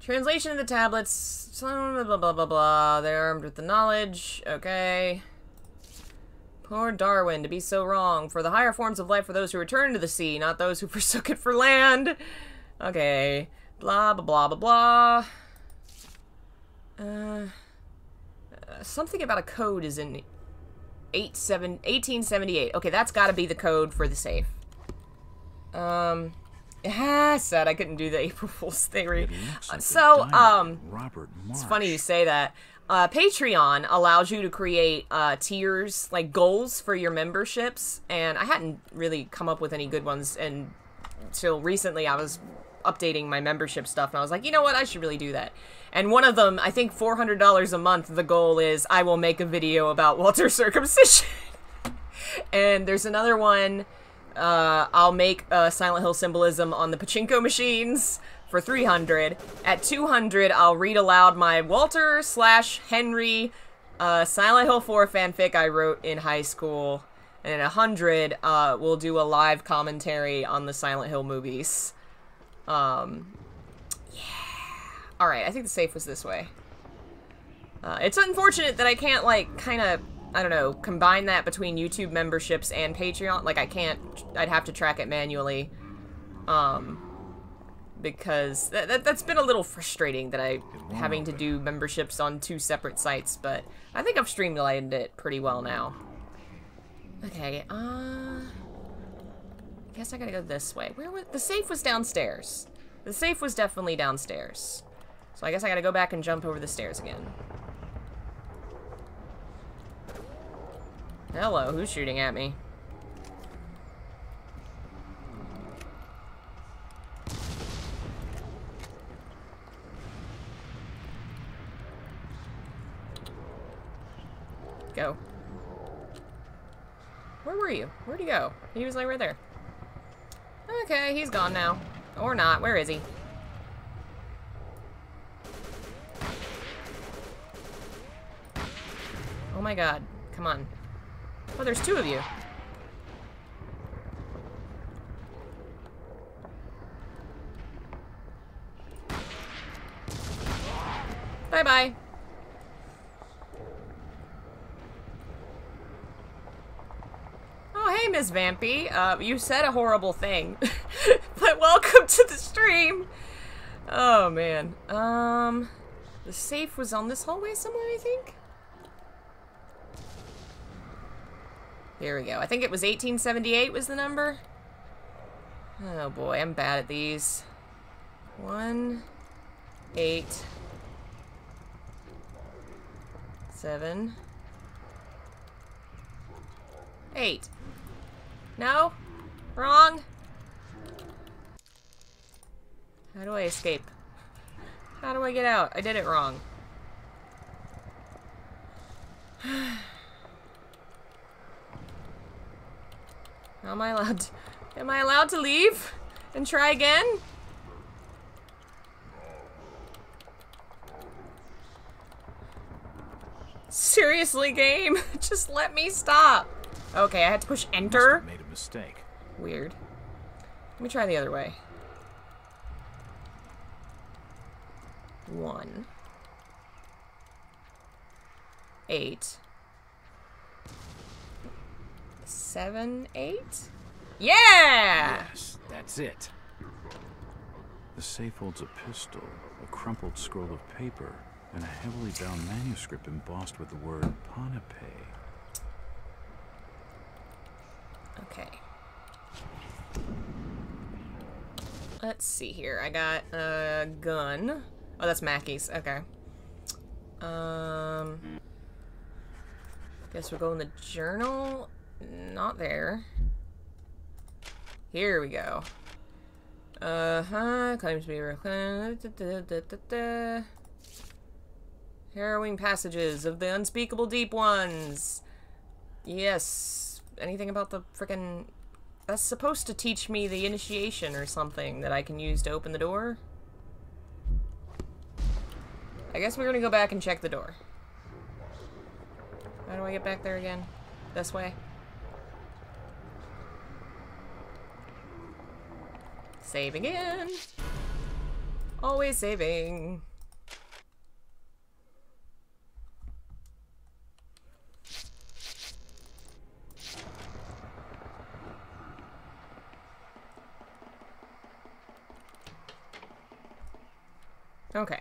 Translation of the tablets. Blah, blah, blah, blah, blah. They're armed with the knowledge. Okay. Poor Darwin, to be so wrong. For the higher forms of life for those who return to the sea, not those who forsook it for land. Okay. Blah, blah, blah, blah, blah. Uh, uh, something about a code is in 87, 1878. Okay, that's got to be the code for the safe. Um, ah, sad I couldn't do the April Fool's theory. like so, um, Robert it's funny you say that. Uh, Patreon allows you to create uh, tiers, like goals for your memberships, and I hadn't really come up with any good ones and until recently. I was updating my membership stuff, and I was like, you know what, I should really do that. And one of them, I think four hundred dollars a month. The goal is I will make a video about Walter's circumcision. and there's another one. Uh, I'll make uh, Silent Hill symbolism on the pachinko machines for 300. At 200, I'll read aloud my Walter slash Henry uh, Silent Hill 4 fanfic I wrote in high school. And at 100, uh, we'll do a live commentary on the Silent Hill movies. Um, yeah. Alright, I think the safe was this way. Uh, it's unfortunate that I can't, like, kind of, I don't know, combine that between YouTube memberships and Patreon. Like, I can't, I'd have to track it manually. Um, because that, that, that's been a little frustrating that I having to do memberships on two separate sites, but I think I've streamlined it pretty well now. Okay, uh... I guess I gotta go this way. Where was... The safe was downstairs. The safe was definitely downstairs. So I guess I gotta go back and jump over the stairs again. Hello, who's shooting at me? Go. Where were you? Where'd he was like right there. Okay, he's gone now. Or not. Where is he? Oh my god. Come on. Oh, there's two of you. Miss Vampy. Uh, you said a horrible thing. but welcome to the stream. Oh, man. Um, the safe was on this hallway somewhere, I think? Here we go. I think it was 1878 was the number. Oh boy, I'm bad at these. One, eight, seven, eight. No? Wrong? How do I escape? How do I get out? I did it wrong. Am I allowed to, am I allowed to leave and try again? Seriously, game, just let me stop. Okay, I had to push enter have mistake. Weird. Let me try the other way. One. Eight. Seven, eight? Yeah! Yes, that's it. The safe holds a pistol, a crumpled scroll of paper, and a heavily bound manuscript embossed with the word Ponape. Okay. Let's see here. I got a gun. Oh, that's Mackey's. Okay. Um. Guess we'll go in the journal. Not there. Here we go. Uh huh. Claims to be Harrowing passages of the unspeakable deep ones. Yes. Anything about the frickin' That's supposed to teach me the initiation or something that I can use to open the door. I guess we're gonna go back and check the door. How do I get back there again? This way? Save again. Always saving. Okay.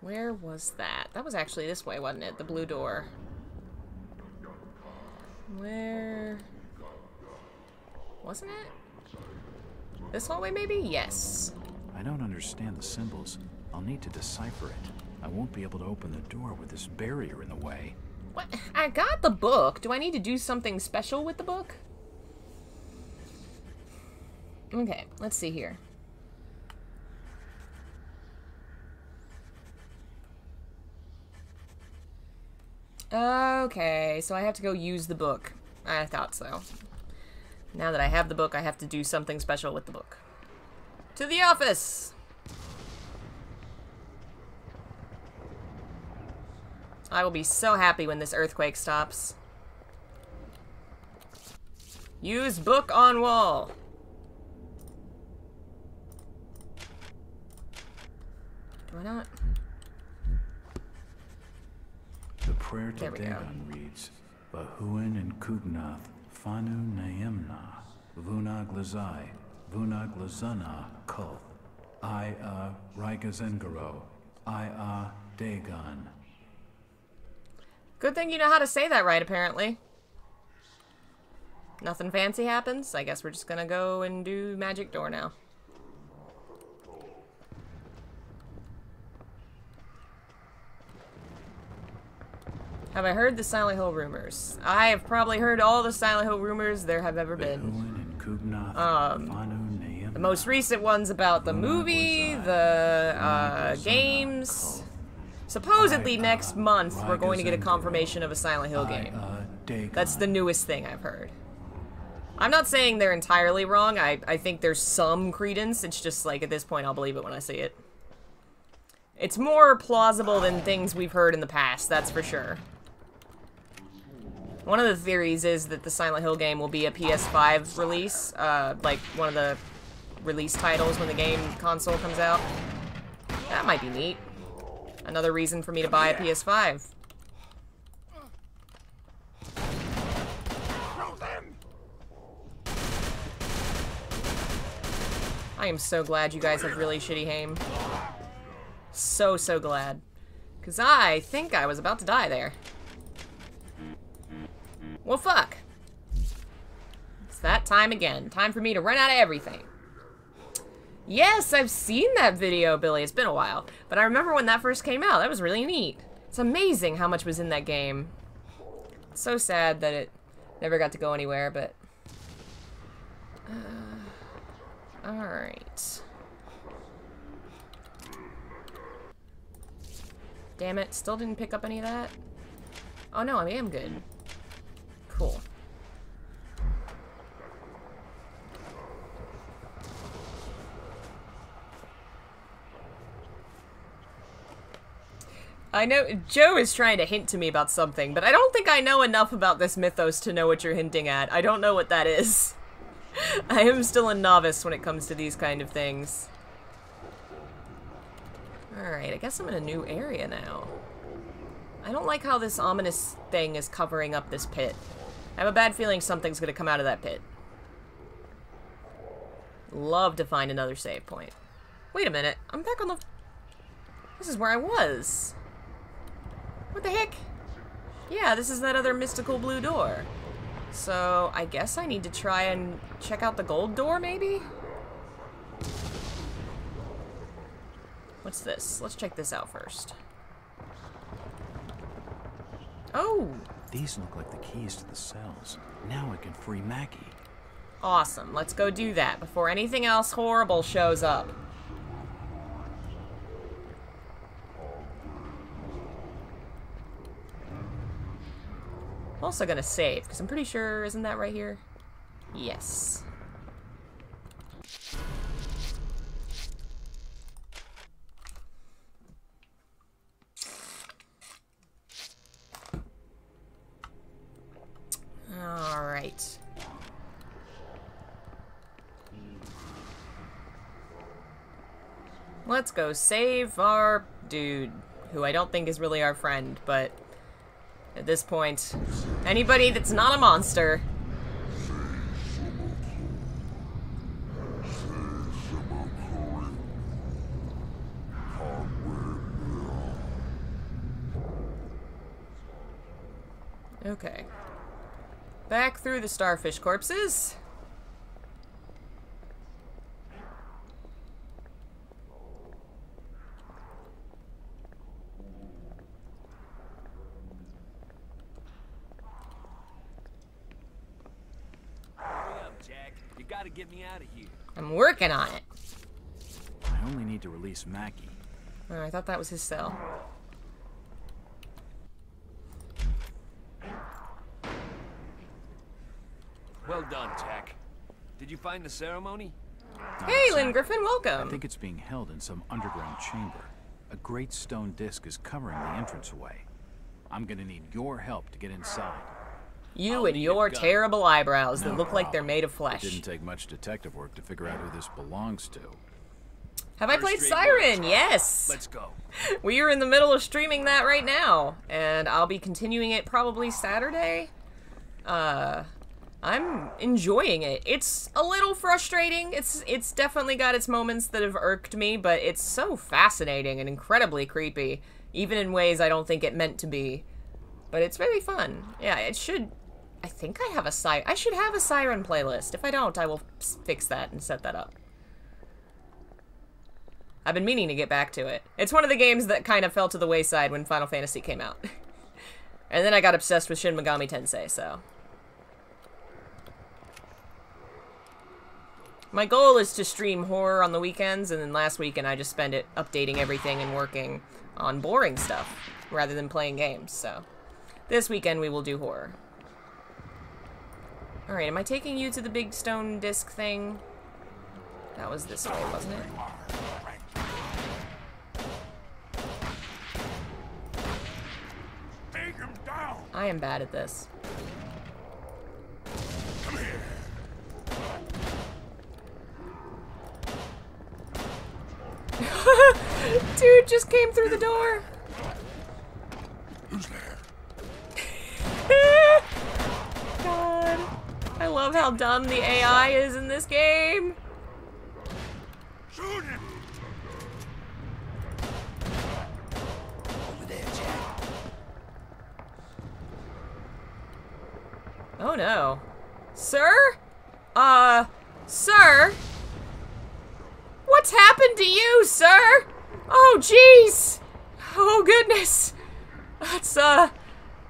Where was that? That was actually this way, wasn't it? The blue door. Where... Wasn't it? This hallway, maybe? Yes. I don't understand the symbols. I'll need to decipher it. I won't be able to open the door with this barrier in the way. What? I got the book. Do I need to do something special with the book? Okay, let's see here. Okay, so I have to go use the book. I thought so. Now that I have the book, I have to do something special with the book. To the office! I will be so happy when this earthquake stops. Use book on wall. Do I not? The prayer to There we go. Dagon reads, Bahuin and Kugnath, Fanu Naemna, Vuna Glazai, Vuna Glazana Kulth, I a Rigazengaro, I a Dagon. Good thing you know how to say that right, apparently. Nothing fancy happens. I guess we're just gonna go and do magic door now. Have I heard the Silent Hill rumors? I have probably heard all the Silent Hill rumors there have ever been. Bahuin and Kugnath, Um, The most recent ones about the movie, the uh, games. Supposedly next month we're going to get a confirmation of a Silent Hill game. That's the newest thing I've heard. I'm not saying they're entirely wrong. I, I think there's some credence. It's just like at this point I'll believe it when I see it. It's more plausible than things we've heard in the past, that's for sure. One of the theories is that the Silent Hill game will be a PS5 release, uh, like one of the release titles when the game console comes out. That might be neat. Another reason for me to buy a PS5. I am so glad you guys have really shitty aim. So, so glad. Because I think I was about to die there. Well, fuck. It's that time again. Time for me to run out of everything. Yes, I've seen that video, Billy. It's been a while. But I remember when that first came out. That was really neat. It's amazing how much was in that game. It's so sad that it never got to go anywhere, but... Uh, Alright. Damn it, still didn't pick up any of that? Oh no, I am good cool. I know Joe is trying to hint to me about something, but I don't think I know enough about this mythos to know what you're hinting at. I don't know what that is. I am still a novice when it comes to these kind of things. Alright, I guess I'm in a new area now. I don't like how this ominous thing is covering up this pit. I have a bad feeling something's gonna come out of that pit. Love to find another save point. Wait a minute, I'm back on the... This is where I was. What the heck? Yeah, this is that other mystical blue door. So, I guess I need to try and check out the gold door, maybe? What's this? Let's check this out first. Oh, These look like the keys to the cells. Now I can free Mackie. awesome. Let's go do that before anything else horrible shows up. I'm also gonna save, because I'm pretty sure, isn't that right here? Yes. Alright. Let's go save our dude, who I don't think is really our friend, but at this point, anybody that's not a monster. Okay. Back through the starfish corpses. Hurry up, Jack. You gotta get me out of here. I'm working on it. I only need to release Mackie. Oh, I thought that was his cell. Well done, Jack. Did you find the ceremony? Not Hey, Lynn Griffin, welcome. I think it's being held in some underground chamber. A great stone disc is covering the entranceway. I'm gonna need your help to get inside. You I'll and your terrible eyebrows that look like they're made of flesh. It flesh. didn't take much detective work to figure out who this belongs to. Have I played Siren? Yes. Let's go. We are in the middle of streaming that right now, and I'll be continuing it probably Saturday. Uh, I'm enjoying it. It's a little frustrating. It's it's definitely got its moments that have irked me, but it's so fascinating and incredibly creepy, even in ways I don't think it meant to be. But it's very fun. Yeah, it should. I think I have a siren. I should have a siren playlist. If I don't, I will fix that and set that up. I've been meaning to get back to it. It's one of the games that kind of fell to the wayside when Final Fantasy came out. and then I got obsessed with Shin Megami Tensei, so. My goal is to stream horror on the weekends, and then last weekend I just spent it updating everything and working on boring stuff rather than playing games, so. This weekend we will do horror. Alright, am I taking you to the big stone disc thing? That was this way, wasn't it? Take him down! I am bad at this. Come here! Dude just came through the door. Who's there? God. I love how dumb the AI is in this game. Shoot him! Over there, Jack. Oh no. Sir? Uh, sir? What's happened to you, sir? Oh, jeez. Oh, goodness. That's, uh,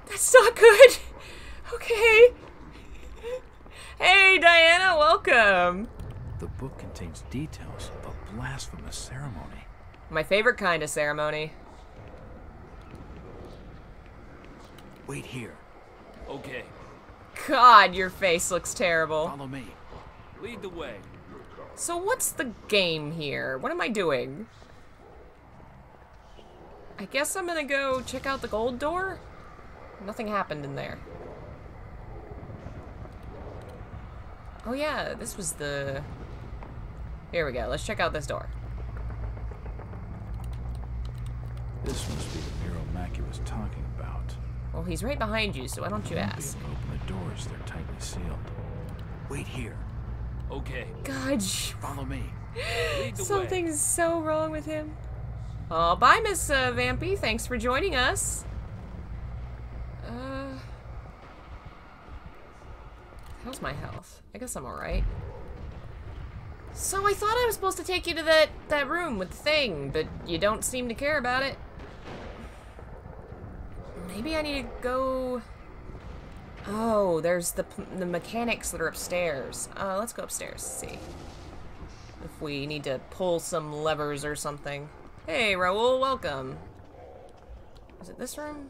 that's not good. Okay. Hey, Diana, welcome. The book contains details of a blasphemous ceremony. My favorite kind of ceremony. Wait here. Okay, God, your face looks terrible. Follow me. lead the way. So what's the game here? What am I doing? I guess I'm gonna go check out the gold door. Nothing happened in there. Oh yeah, this was the... Here we go, let's check out this door. This must be the mural Mackey was talking about. Well, he's right behind you, so why don't you ask? open the doors, they're tightly sealed. Wait here. Okay, God, Follow me. the way. something's so wrong with him. Oh, bye, Miss uh, Vampy. Thanks for joining us. Uh, how's my health? I guess I'm all right. So I thought I was supposed to take you to that that room with the thing, but you don't seem to care about it. Maybe I need to go. Oh, there's the the mechanics that are upstairs. Uh, let's go upstairs. See if we need to pull some levers or something. Hey, Raoul, welcome. Is it this room?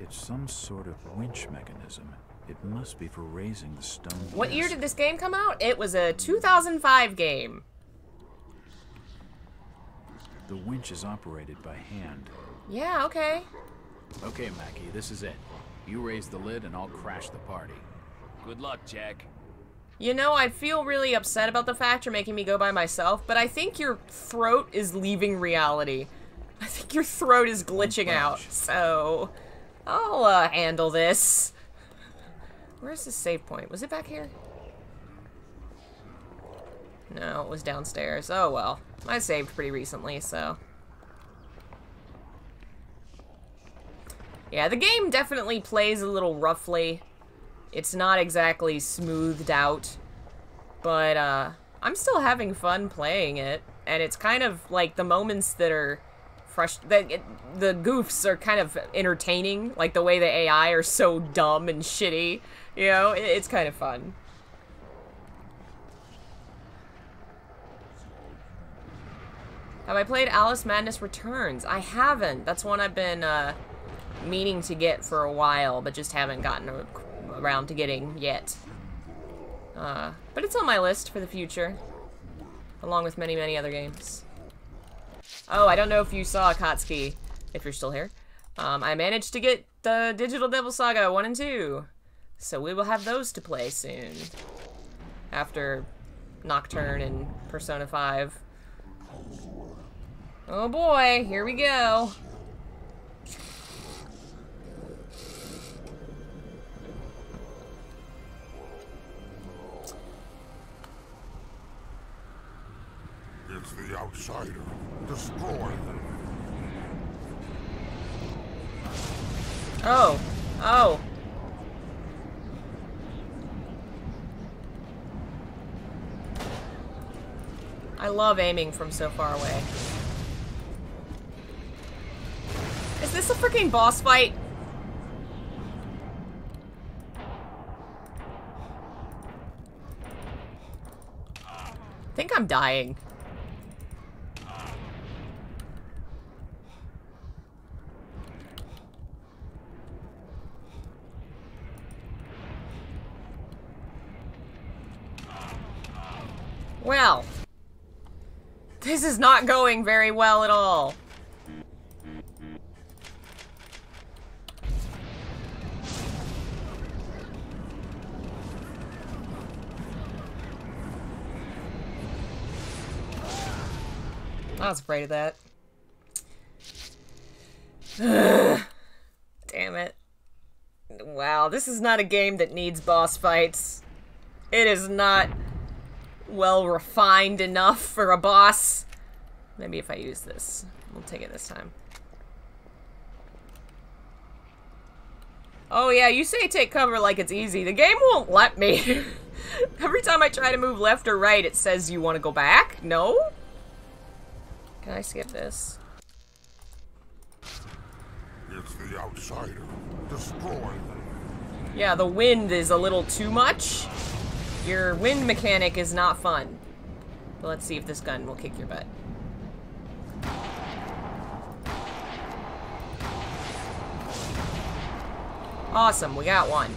It's some sort of winch mechanism. It must be for raising the stone. What year did this game come out? It was a 2005 game. The winch is operated by hand. Yeah, okay. Okay, Mackie, this is it. You raise the lid and I'll crash the party. Good luck, Jack. You know, I feel really upset about the fact you're making me go by myself, but I think your throat is leaving reality. I think your throat is glitching out, so I'll uh, handle this. Where's the save point? Was it back here? No, it was downstairs. Oh well. I saved pretty recently, so. Yeah, the game definitely plays a little roughly. It's not exactly smoothed out. But, uh, I'm still having fun playing it. And it's kind of like the moments that are fresh. That it, the goofs are kind of entertaining. Like the way the AI are so dumb and shitty. You know, it, it's kind of fun. Have I played Alice Madness Returns? I haven't. That's one I've been uh, meaning to get for a while, but just haven't gotten around to getting yet. Uh, but it's on my list for the future, along with many, many other games. Oh, I don't know if you saw Katsuki, if you're still here. Um, I managed to get the Digital Devil Saga 1 and 2, so we will have those to play soon. After Nocturne and Persona 5. Oh boy, here we go. The outsider. Destroy. Oh, oh. I love aiming from so far away. Is this a freaking boss fight? I think I'm dying. Well, this is not going very well at all. I was afraid of that. Damn it. Wow, this is not a game that needs boss fights. It is not well refined enough for a boss. Maybe if I use this. We'll take it this time. Oh yeah, you say take cover like it's easy. The game won't let me. Every time I try to move left or right, it says you want to go back. No? Can I skip this? It's the outsider. Destroy them. Yeah, the wind is a little too much your wind mechanic is not fun. But let's see if this gun will kick your butt. Awesome, we got one.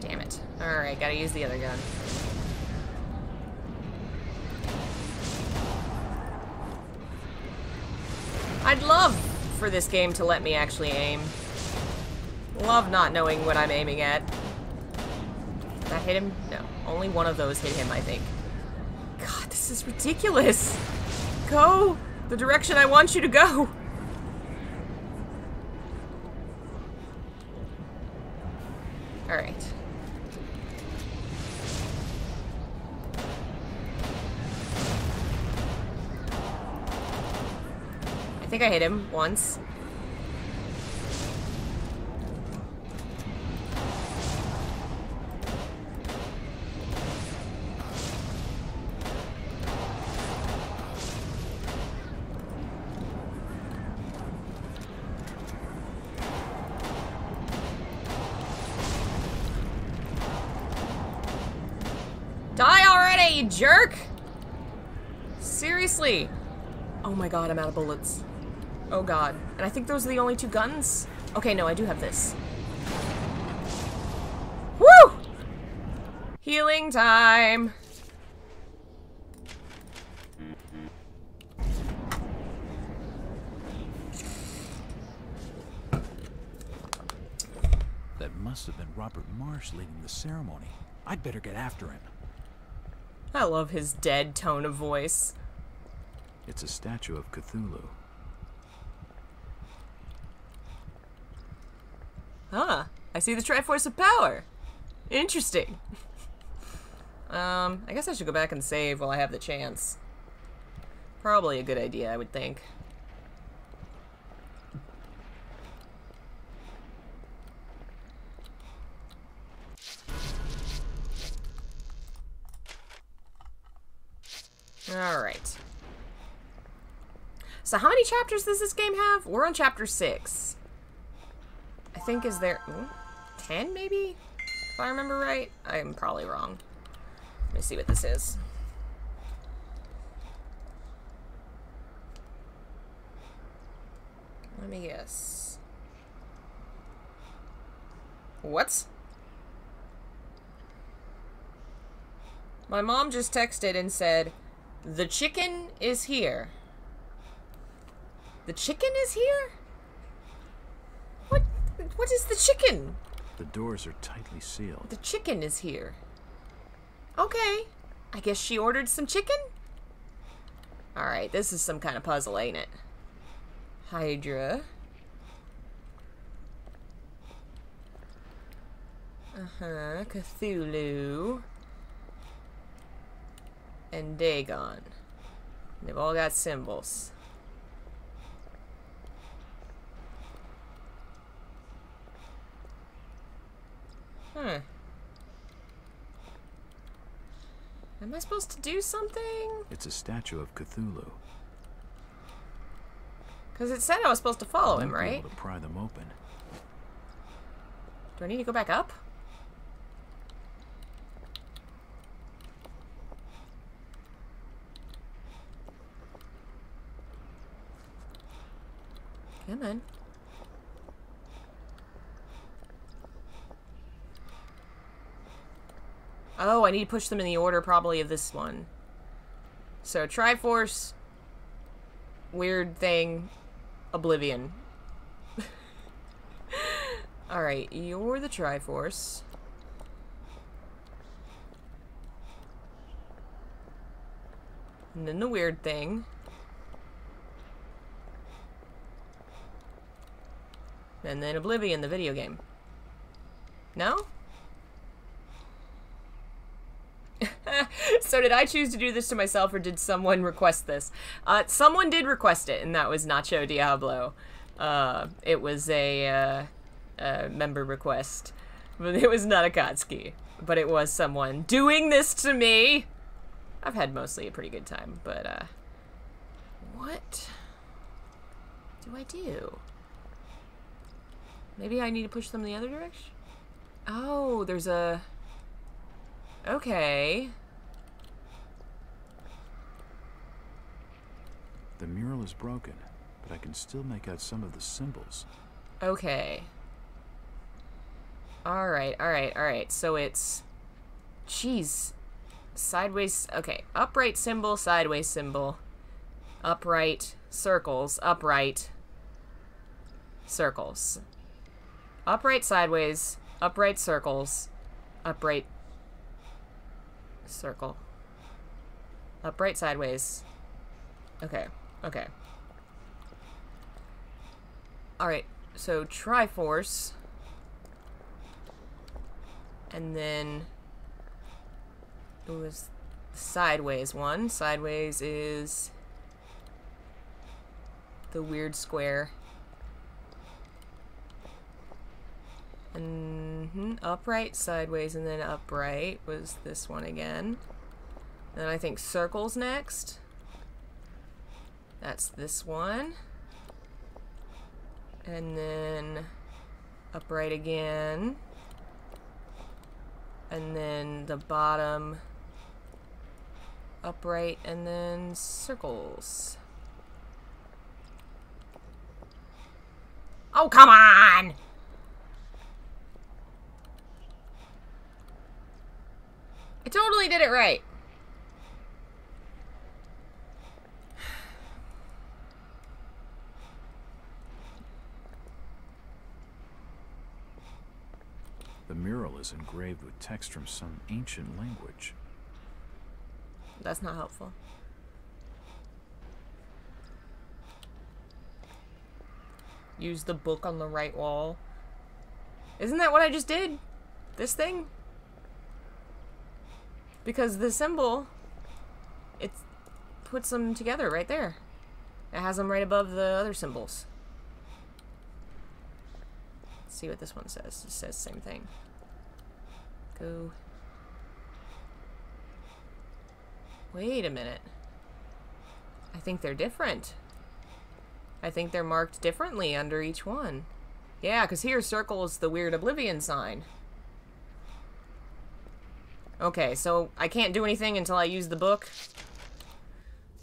Damn it. Alright, gotta use the other gun. I'd love for this game to let me actually aim. Love not knowing what I'm aiming at. Did that hit him? No. Only one of those hit him, I think. God, this is ridiculous. Go the direction I want you to go. Alright. Think I hit him once. Die already, you jerk! Seriously. Oh my god, I'm out of bullets. Oh god. And I think those are the only two guns? Okay, no, I do have this. Woo! Healing time. That must have been Robert Marsh leading the ceremony. I'd better get after him. I love his dead tone of voice. It's a statue of Cthulhu. Huh. I see the Triforce of Power. Interesting. um, I guess I should go back and save while I have the chance. Probably a good idea, I would think. Alright. So how many chapters does this game have? We're on chapter 6. I think is there... ooh, 10 maybe? If I remember right? I'm probably wrong. Let me see what this is. Let me guess. What? My mom just texted and said, The chicken is here. The chicken is here? What? Is the chicken? The doors are tightly sealed. The chicken is here. Okay. I guess she ordered some chicken? Alright, this is some kind of puzzle, ain't it? Hydra. Uh-huh. Cthulhu. And Dagon. They've all got symbols. Huh. Am I supposed to do something? It's a statue of Cthulhu. Because it said I was supposed to follow him, right? to pry them open. Do I need to go back up? Come on. Oh, I need to push them in the order probably of this one. So Triforce, weird thing, Oblivion. Alright, you're the Triforce. And then the weird thing. And then Oblivion, the video game. No? so did I choose to do this to myself or did someone request this? Uh, someone did request it, and that was Nacho Diablo. Uh, it was a, uh, member request. But it was not a Kotsky. But it was someone doing this to me. I've had mostly a pretty good time, but, uh... What do I do? Maybe I need to push them the other direction? Oh, there's a... Okay. The mural is broken, but I can still make out some of the symbols. Okay. Alright, alright, alright. So it's Jeez. Sideways. Okay. Upright symbol, sideways symbol. Upright. Circles. Upright. Circles. Upright sideways. Upright circles. Upright. Circle. Upright sideways. Okay. Okay. Alright. So Triforce. And then it was sideways one. Sideways is the weird square. And hmm, upright, sideways, and then upright was this one again. Then I think circles next. That's this one. And then upright again. And then the bottom upright and then circles. Oh, come on! I totally did it right. The mural is engraved with text from some ancient language. That's not helpful. Use the book on the right wall. Isn't that what I just did? This thing? Because the symbol, it puts them together right there. It has them right above the other symbols. Let's see what this one says. It says same thing. Go. Wait a minute. I think they're different. I think they're marked differently under each one. Yeah, because here circles the weird oblivion sign. Okay, so I can't do anything until I use the book.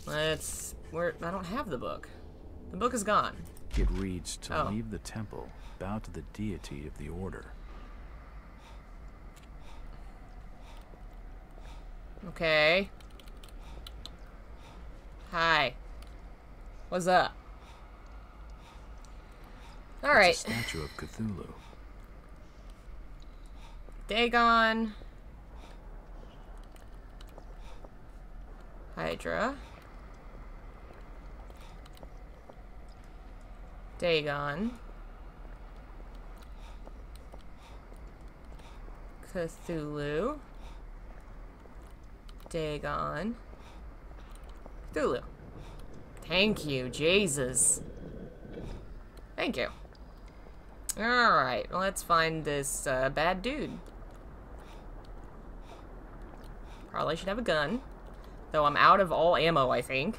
Let's... Where... I don't have the book. The book is gone. It reads to Oh. leave the temple, bow to the deity of the order. Okay. Hi. What's up? Alright. Statue of Cthulhu. Dagon. Hydra. Dagon. Cthulhu. Dagon. Cthulhu. Thank you, Jesus. Thank you. Alright, let's find this uh, bad dude. Probably should have a gun. Though I'm out of all ammo, I think.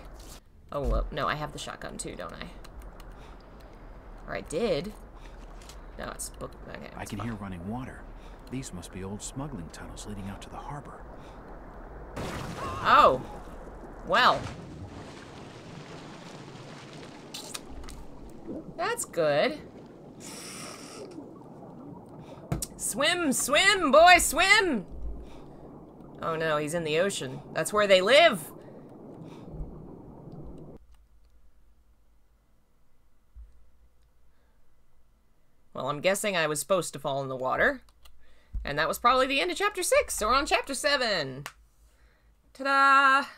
Oh, well, no, I have the shotgun too, don't I? Or I did. No, it's book. Okay, I can hear running water. These must be old smuggling tunnels leading out to the harbor. Oh. Well. That's good. Swim, swim, boy, swim! Oh no, he's in the ocean. That's where they live! Well, I'm guessing I was supposed to fall in the water. And that was probably the end of chapter 6, so we're on chapter 7. Ta-da!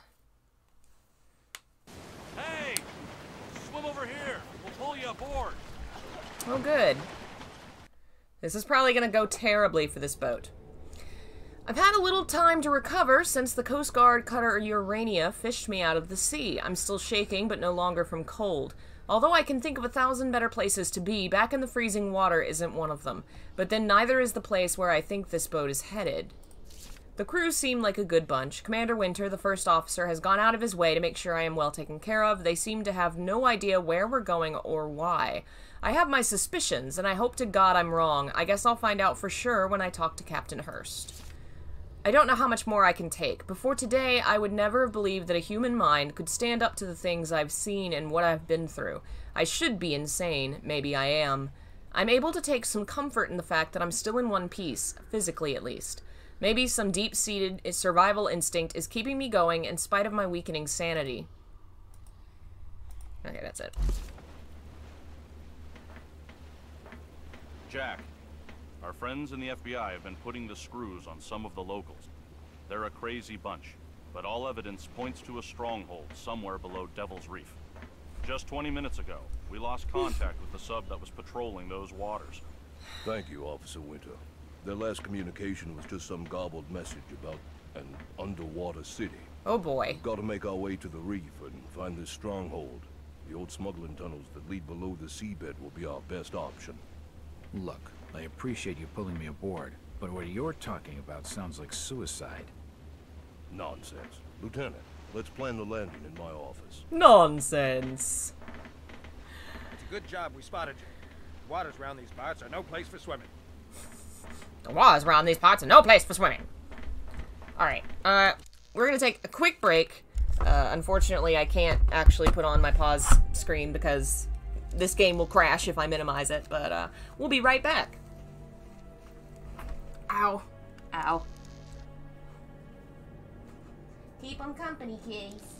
Hey! Swim over here. We'll pull you aboard. Oh, good. This is probably going to go terribly for this boat. I've had a little time to recover since the Coast Guard cutter Urania fished me out of the sea. I'm still shaking, but no longer from cold. Although I can think of a thousand better places to be, back in the freezing water isn't one of them. But then neither is the place where I think this boat is headed. The crew seem like a good bunch. Commander Winter, the first officer, has gone out of his way to make sure I am well taken care of. They seem to have no idea where we're going or why. I have my suspicions, and I hope to God I'm wrong. I guess I'll find out for sure when I talk to Captain Hurst. I don't know how much more I can take. Before today, I would never have believed that a human mind could stand up to the things I've seen and what I've been through. I should be insane. Maybe I am. I'm able to take some comfort in the fact that I'm still in one piece, physically at least. Maybe some deep-seated survival instinct is keeping me going in spite of my weakening sanity. Okay, that's it. Jack, our friends in the FBI have been putting the screws on some of the locals. They're a crazy bunch, but all evidence points to a stronghold somewhere below Devil's Reef. Just 20 minutes ago, we lost contact with the sub that was patrolling those waters. Thank you, Officer Winter. Their last communication was just some garbled message about an underwater city. Oh boy. We've got to make our way to the reef and find this stronghold. The old smuggling tunnels that lead below the seabed will be our best option. Look, I appreciate you pulling me aboard, but what you're talking about sounds like suicide. Nonsense. Lieutenant, let's plan the landing in my office. Nonsense. It's a good job we spotted you. The waters around these parts are no place for swimming. The waters around these parts are no place for swimming. Alright, uh, we're gonna take a quick break. Uh, unfortunately, I can't actually put on my pause screen because this game will crash if I minimize it, but uh, we'll be right back. Ow. Ow. Keep them company, kids.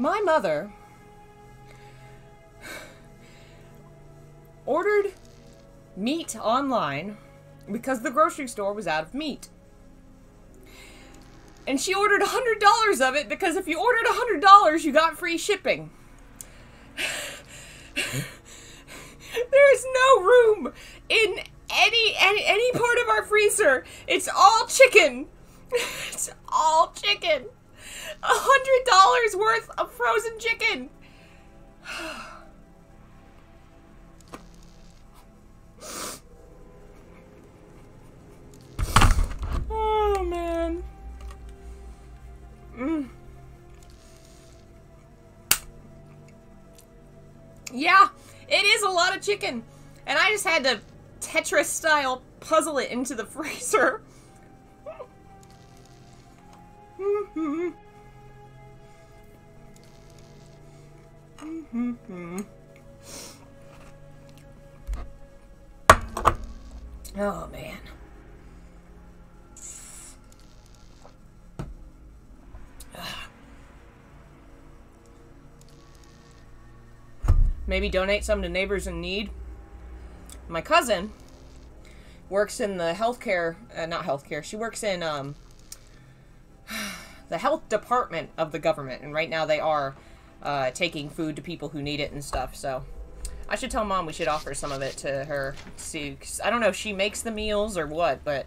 My mother ordered meat online because the grocery store was out of meat. And she ordered $100 of it because if you ordered $100, you got free shipping. There's no room in any, any any part of our freezer. It's all chicken. Tetris style puzzle it into the freezer. oh man. Maybe donate some to neighbors in need. My cousin works in the healthcare, uh, not healthcare. She works in um, the health department of the government, and right now they are uh, taking food to people who need it and stuff. So I should tell mom we should offer some of it to her. See, 'cause I don't know if she makes the meals or what, but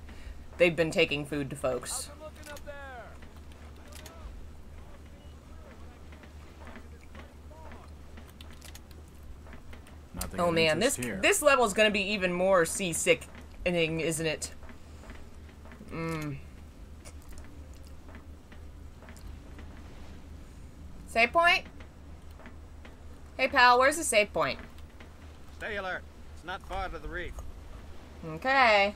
they've been taking food to folks. Oh man, this here. this level is gonna be even more seasick, isn't it? Mm. Save point? Hey pal, where's the save point? Stay alert. It's not far to the reef. Okay.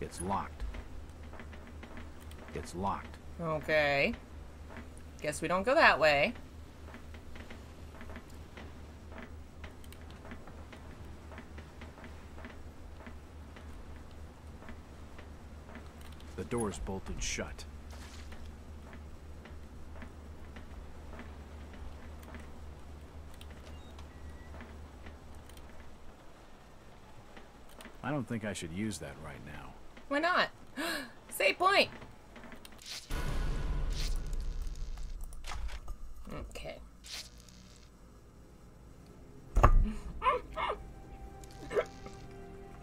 It's locked. It's locked. Okay. Guess we don't go that way. The door's bolted shut. I don't think I should use that right now. Why not? Save point.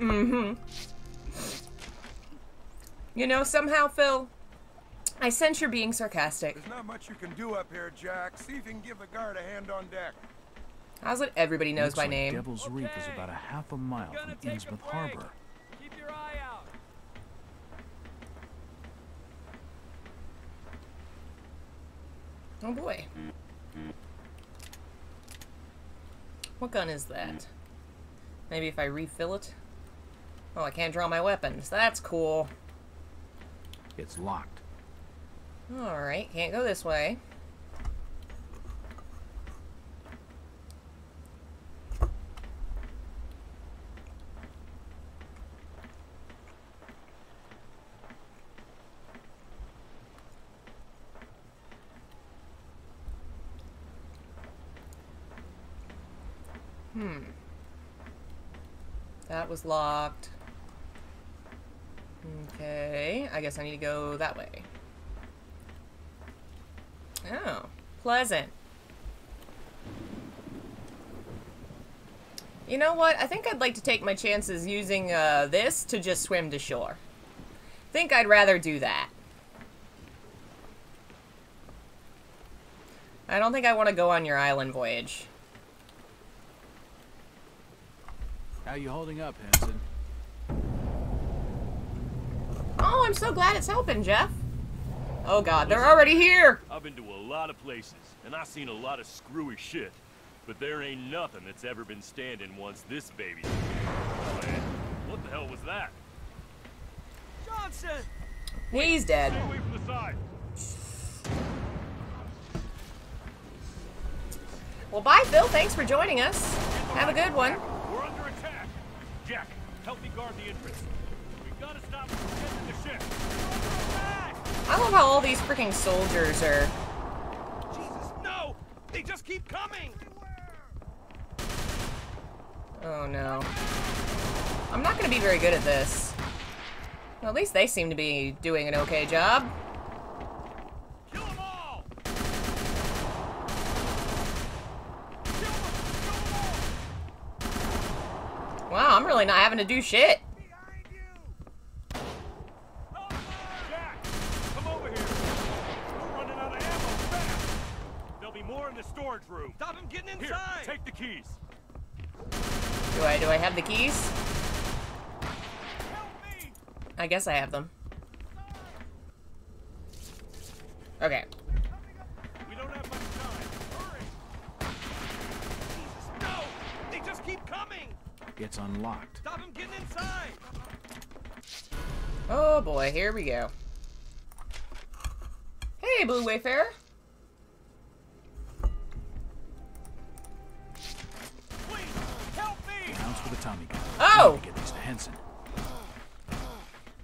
Mm-hmm. You know, somehow, Phil, I sense you're being sarcastic. There's not much you can do up here, Jack. See if you can give the guard a hand on deck. How's it everybody knows Looks my like name? Devil's Reef is about a half a mile from Innsmouth Harbor. Keep your eye out. Oh boy. What gun is that? Maybe if I refill it? Oh, I can't draw my weapons. That's cool. It's locked. Alright, can't go this way. Hmm. That was locked. Okay, I guess I need to go that way. Oh, pleasant. You know what? I think I'd like to take my chances using uh, this to just swim to shore. think I'd rather do that. I don't think I want to go on your island voyage. How you holding up, Hanson? Oh, I'm so glad it's helping, Jeff. Oh god, they're already here! I've been to a lot of places, and I've seen a lot of screwy shit. But there ain't nothing that's ever been standing once this baby. Man, what the hell was that? Johnson! He's dead. Stay away from the side. Well, bye, Phil. Thanks for joining us. Have a good one. We're under attack. Jack, help me guard the entrance. We've got to stop them from getting the ship. I love how all these freaking soldiers are. Jesus, no! They just keep coming! Oh no. I'm not gonna be very good at this. Well, at least they seem to be doing an okay job. Kill them all! Wow, I'm really not having to do shit. Jack, come over here. We're running out of ammo fast. There'll be more in the storage room. Stop him getting Here, inside! take the keys. Do I do I have the keys? I guess I have them. Okay. We don't have much time. Hurry! No! They just keep coming! Gets unlocked. Stop them getting inside! Oh boy, here we go. Hey, Blue Wayfarer. For the Tommy gun. Oh! To get these to Henson.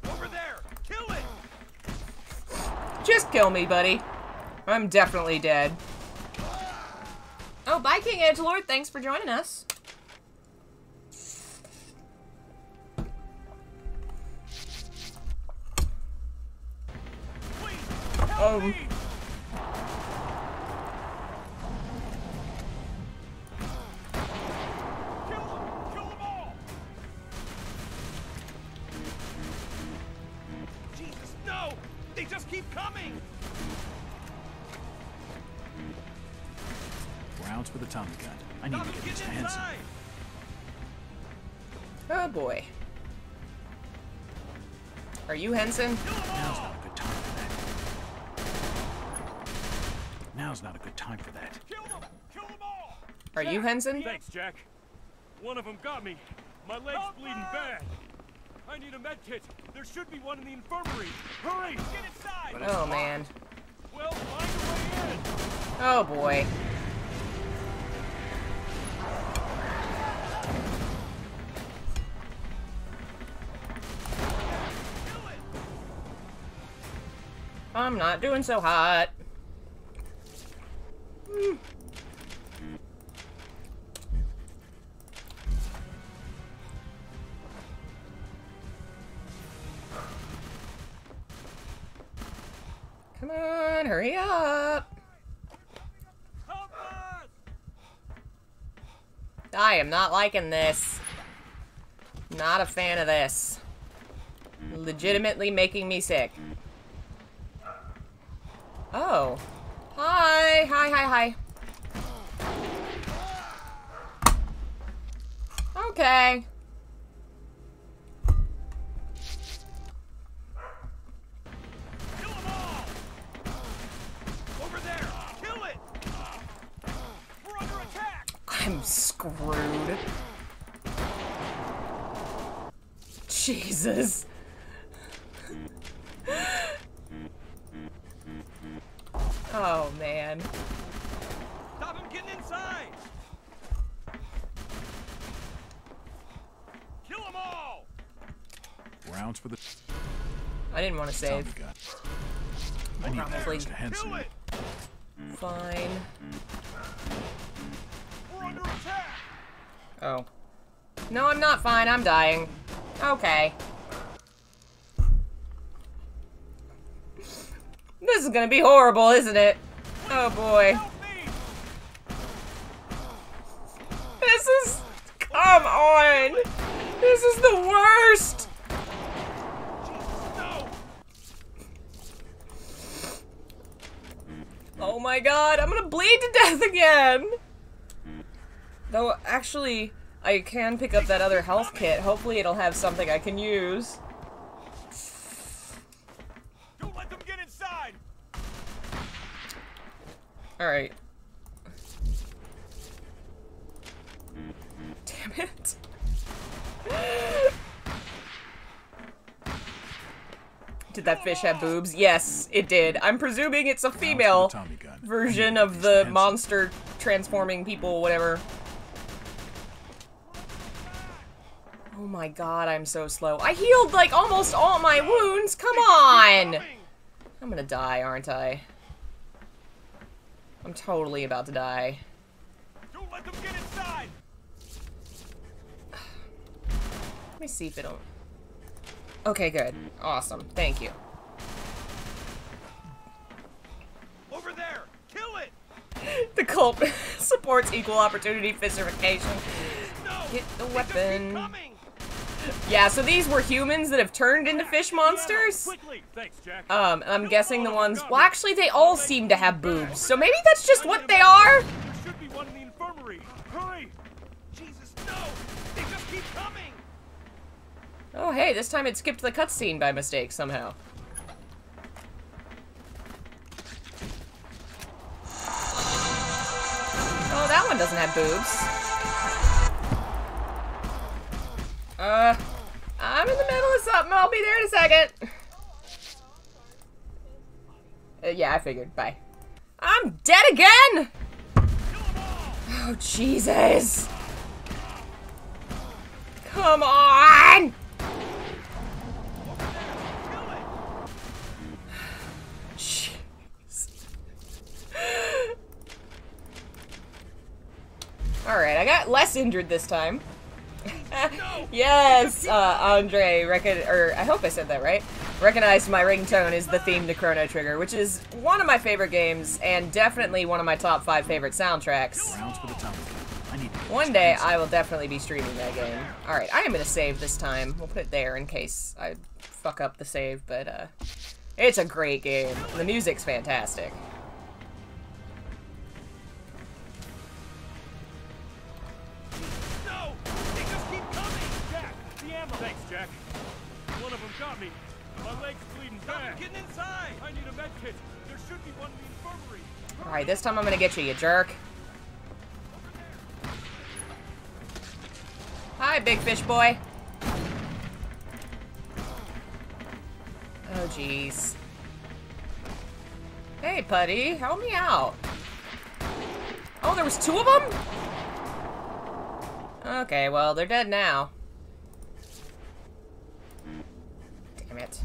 Over there! Kill it! Just kill me, buddy. I'm definitely dead. Oh, bye, King Edgelord. Thanks for joining us. Um. Kill keep coming! Rounds for the Tommy gun. I need Stop to them get these to getting Henson. inside! Oh boy. Are you Henson? Now's not a good time for that. Now's not a good time for that. Kill them! Kill them all! Are you Henson? Thanks, Jack. One of them got me. My leg's bleeding bad. I need a med kit. There should be one in the infirmary. Hurry! Get inside! Oh man. Well, find a way in. Oh boy. I'm not doing so hot. Hmm. Come on, hurry up. I am not liking this. Not a fan of this. Legitimately making me sick. Oh. Hi, hi, hi, hi. Okay. I'm screwed. Jesus. Oh, man. Stop them getting inside! Kill them all! Rounds for the I didn't want to save. I need Probably. to Henson. It! Fine. Oh. No, I'm not fine. I'm dying. Okay. This is gonna be horrible, isn't it? Oh boy. This is... Come on! This is the worst! Oh my god, I'm gonna bleed to death again! Though, actually, I can pick up that other health kit. Hopefully it'll have something I can use. Don't let them get inside! Alright. Damn it. Did that fish have boobs? Yes, it did. I'm presuming it's a female version I need to of the monster transforming people, whatever. Oh my god, I'm so slow. I healed like almost all my wounds. Come on! I'm gonna die, aren't I? I'm totally about to die. Don't let them get inside. Let me see if it'll... Okay, good. Awesome. Thank you. Over there. Kill it. The cult supports equal opportunity fissification. No. Get the weapon. Yeah, so these were humans that have turned into fish monsters. Um, I'm guessing the ones. Well, actually, they all seem to have boobs, so maybe that's just what they are. Oh, hey, this time it skipped the cutscene by mistake somehow. Oh, that one doesn't have boobs. Uh, I'm in the middle of something. I'll be there in a second. Uh, yeah, I figured. Bye. I'm dead again! Oh, Jesus. Come on! Alright, I got less injured this time. Yes, uh, Andre, reckon, or I hope I said that right. Recognized my ringtone is the theme to Chrono Trigger, which is one of my favorite games and definitely one of my top five favorite soundtracks. Rounds for the time. I need to get One day I will definitely be streaming that game. Alright, I am gonna save this time. We'll put it there in case I fuck up the save, but uh, it's a great game. The music's fantastic. Leg's bleeding Stop bad. getting inside. I need a med kit. There should be one in the infirmary. Alright, this time I'm gonna get you, you jerk. Hi, big fish boy. Oh, jeez. Hey, buddy, help me out. Oh, there was two of them? Okay, well, they're dead now. Damn it.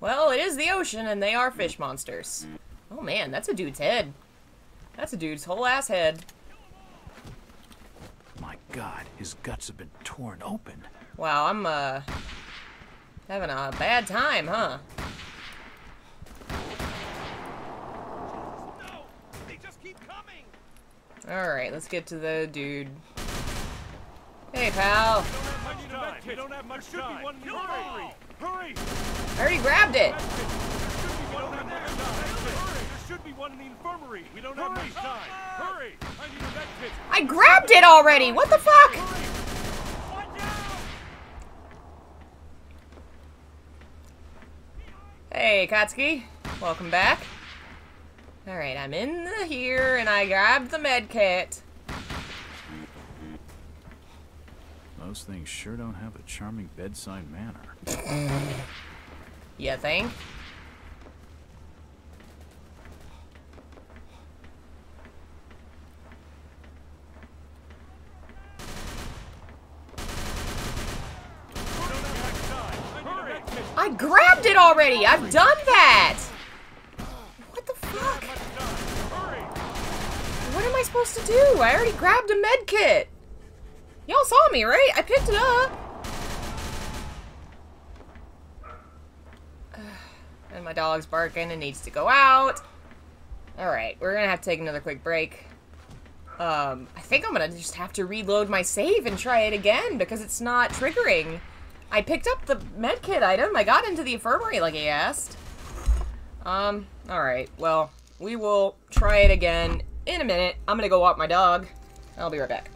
Well, it is the ocean, and they are fish monsters. Oh man, that's a dude's head. That's a dude's whole ass head. My god, his guts have been torn open. Wow, I'm, uh, having a bad time, huh? No. They just keep coming. Alright, let's get to the dude. Hey, pal. Hurry! I already grabbed it. I grabbed it already. What the fuck? Hey, Katsuki. Welcome back. Alright, I'm in the here, and I grabbed the med kit. Those things sure don't have a charming bedside manner. You think? I grabbed it already. I've done that. What the fuck? What am I supposed to do? I already grabbed a med kit. Y'all saw me, right? I picked it up. And my dog's barking and needs to go out. Alright, we're gonna have to take another quick break. Um, I think I'm gonna just have to reload my save and try it again because it's not triggering. I picked up the medkit item. I got into the infirmary like he asked. Um, alright. Well, we will try it again in a minute. I'm gonna go walk my dog. I'll be right back.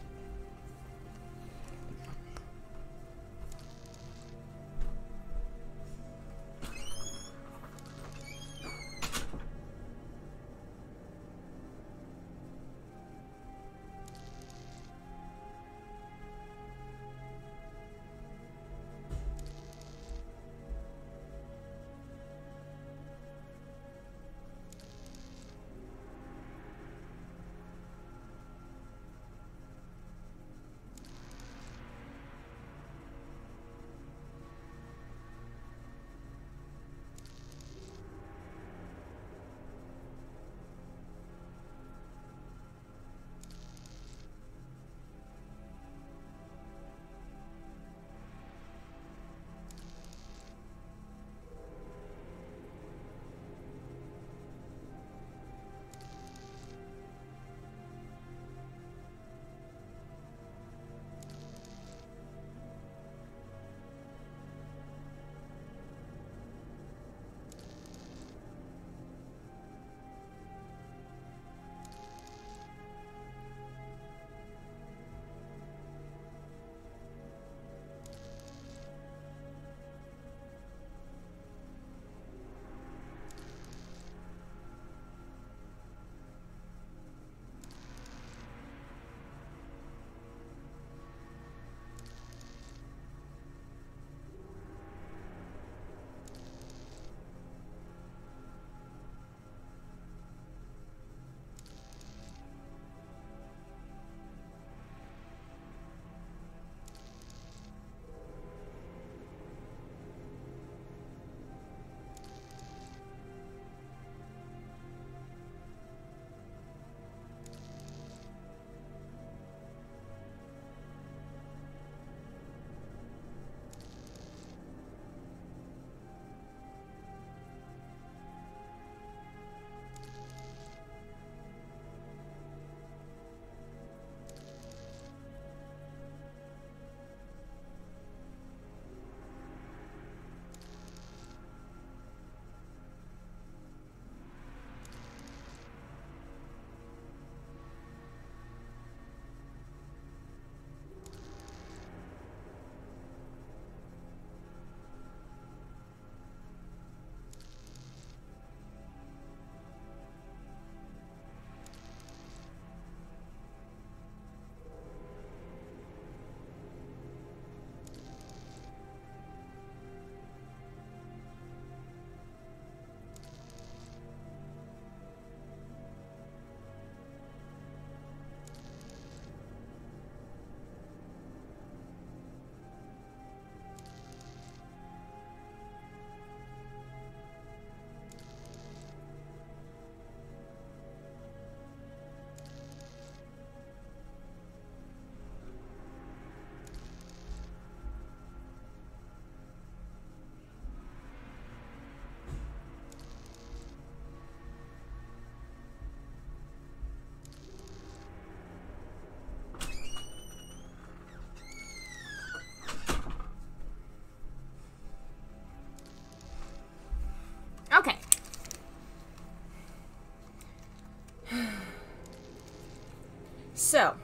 So,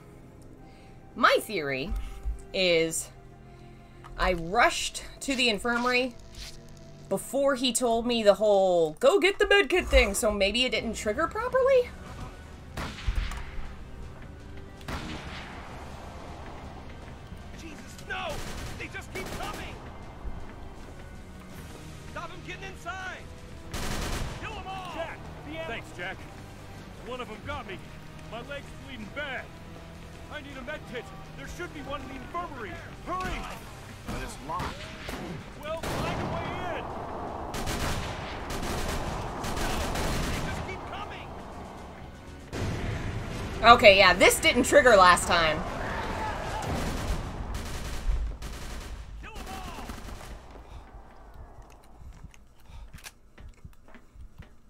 my theory is I rushed to the infirmary before he told me the whole go get the medkit thing, so maybe it didn't trigger properly? Jesus, no! They just keep coming! Stop them getting inside! Kill them all! Jack! Thanks, Jack. One of them got me. My leg's bleeding bad. I need a med kit. There should be one in the infirmary. Hurry! But it's locked. Well, find a way in! Just keep coming! Okay, yeah, this didn't trigger last time. Kill them all!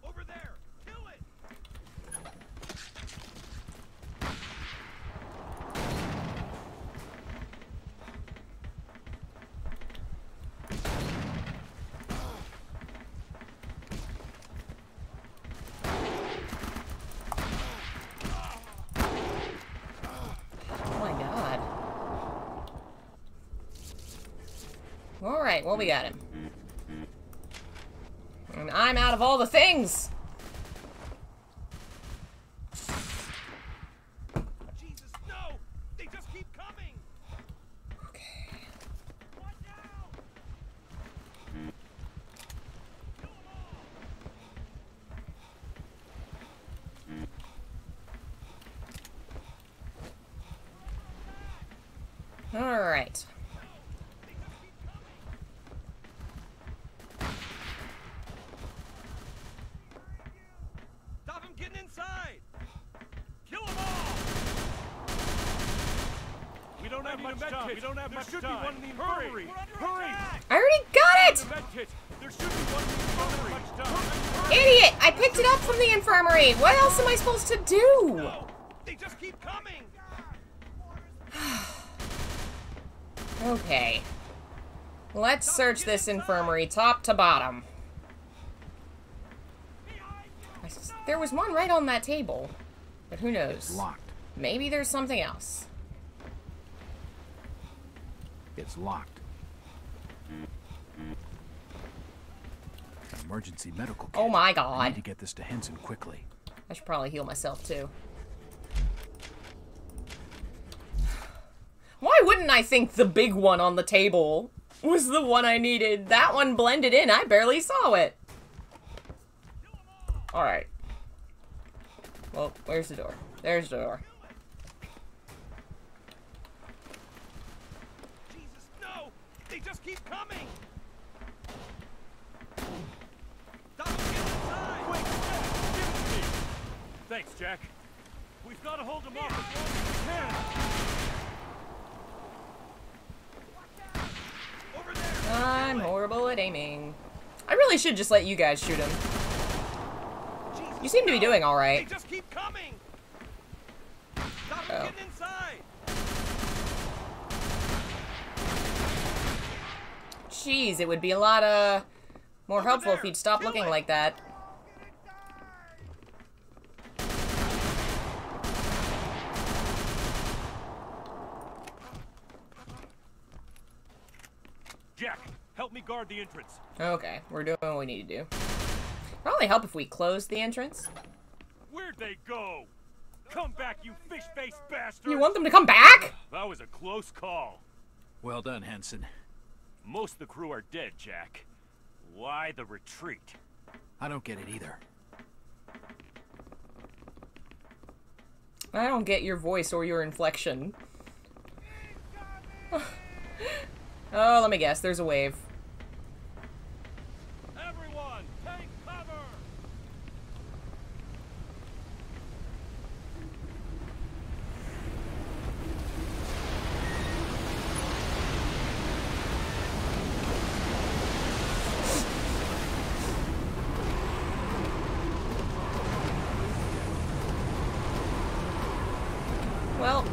Over there! Kill it! Oh my god. Alright, well, we got him. And I'm out of all the things! Jesus, no! They just keep coming! Okay. Watch out! Kill them all! Alright. They just keep coming! Stop them getting inside! Kill them all! We don't have need a much med time. kit. We don't have There much should be time. one in the Hurry! infirmary. We're Hurry! I already got it! There should be one in the infirmary. Much time. Idiot! I picked it up from the infirmary! What else am I supposed to do? No! They just keep coming! Okay. Let's search this infirmary top to bottom. There was one right on that table. But who knows? It's locked. Maybe there's something else. It's locked. Emergency medical kit. Oh my god. I need to get this to Henson quickly. I should probably heal myself too. Why wouldn't I think the big one on the table was the one I needed? That one blended in. I barely saw it. Alright. Well, where's the door? There's the door. Jesus, no! They just keep coming! Getting inside! Quick, Jack! Give it to me! Thanks, Jack. We've got to hold them off as long as we can. Over there! I'm horrible at aiming. I really should just let you guys shoot him. Jesus, You seem to be doing They alright. just keep coming! Stop Oh. getting inside! Jeez, it would be a lot, uh, more Over helpful if he'd stop Kill looking it. like that. Jack, help me guard the entrance. Okay, we're doing what we need to do. Probably help if we close the entrance. Where'd they go? Come back, you fish-faced bastard! You want them to come back? That was a close call. Well done, Henson. Most of the crew are dead, Jack. Why the retreat? I don't get it either. I don't get your voice or your inflection. oh, let me guess. There's a wave. Everyone, take cover! Well,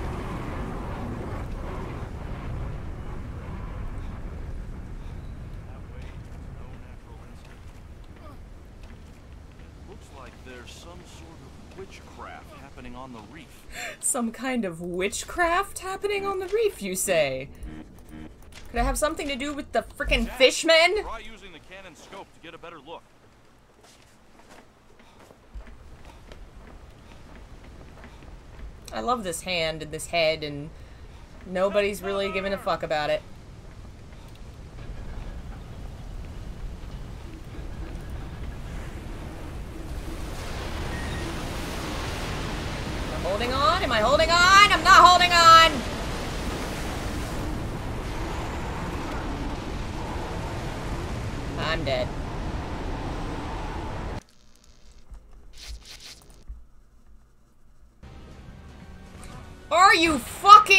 Looks like there's there's some sort of witchcraft happening on the reef. Some kind of witchcraft happening on the reef, you say? Could it have something to do with the frickin' fishmen? Try using the cannon scope to get a better look. I love this hand and this head, and nobody's really giving a fuck about it.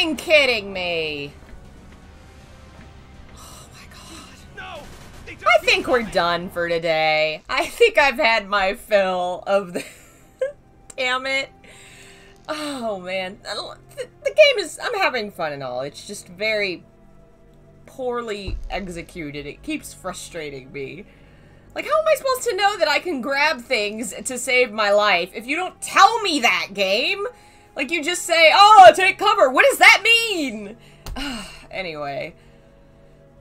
Fucking kidding me? Oh I think we're done for today. I think I've had my fill of the. Damn it. Oh man. The, the game is. I'm having fun and all. It's just very poorly executed. It keeps frustrating me. Like, how am I supposed to know that I can grab things to save my life if you don't tell me that, game? Like, you just say, oh, take cover. What does that mean? anyway.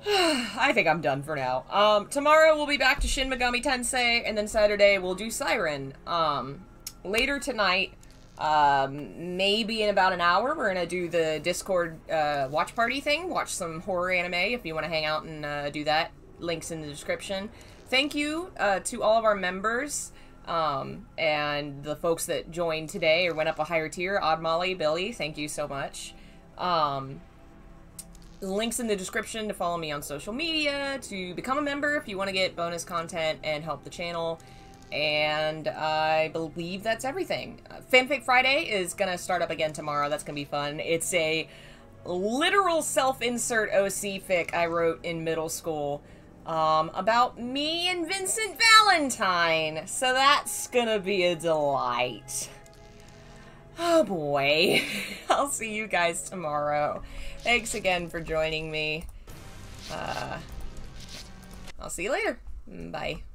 I think I'm done for now. Um, tomorrow we'll be back to Shin Megami Tensei, and then Saturday we'll do Siren. Um, later tonight, um, maybe in about an hour, we're gonna do the Discord uh, watch party thing. Watch some horror anime if you want to hang out and uh, do that. Links in the description. Thank you uh, to all of our members um, and the folks that joined today or went up a higher tier. Odd Molly, Billy, thank you so much. Um, links in the description to follow me on social media, to become a member if you want to get bonus content and help the channel. And I believe that's everything. Uh, Fanfic Friday is going to start up again tomorrow. That's going to be fun. It's a literal self-insert OC fic I wrote in middle school um, about me and Vincent Valentine. So that's to be a delight. Oh boy. I'll see you guys tomorrow. Thanks again for joining me. Uh, I'll see you later. Bye.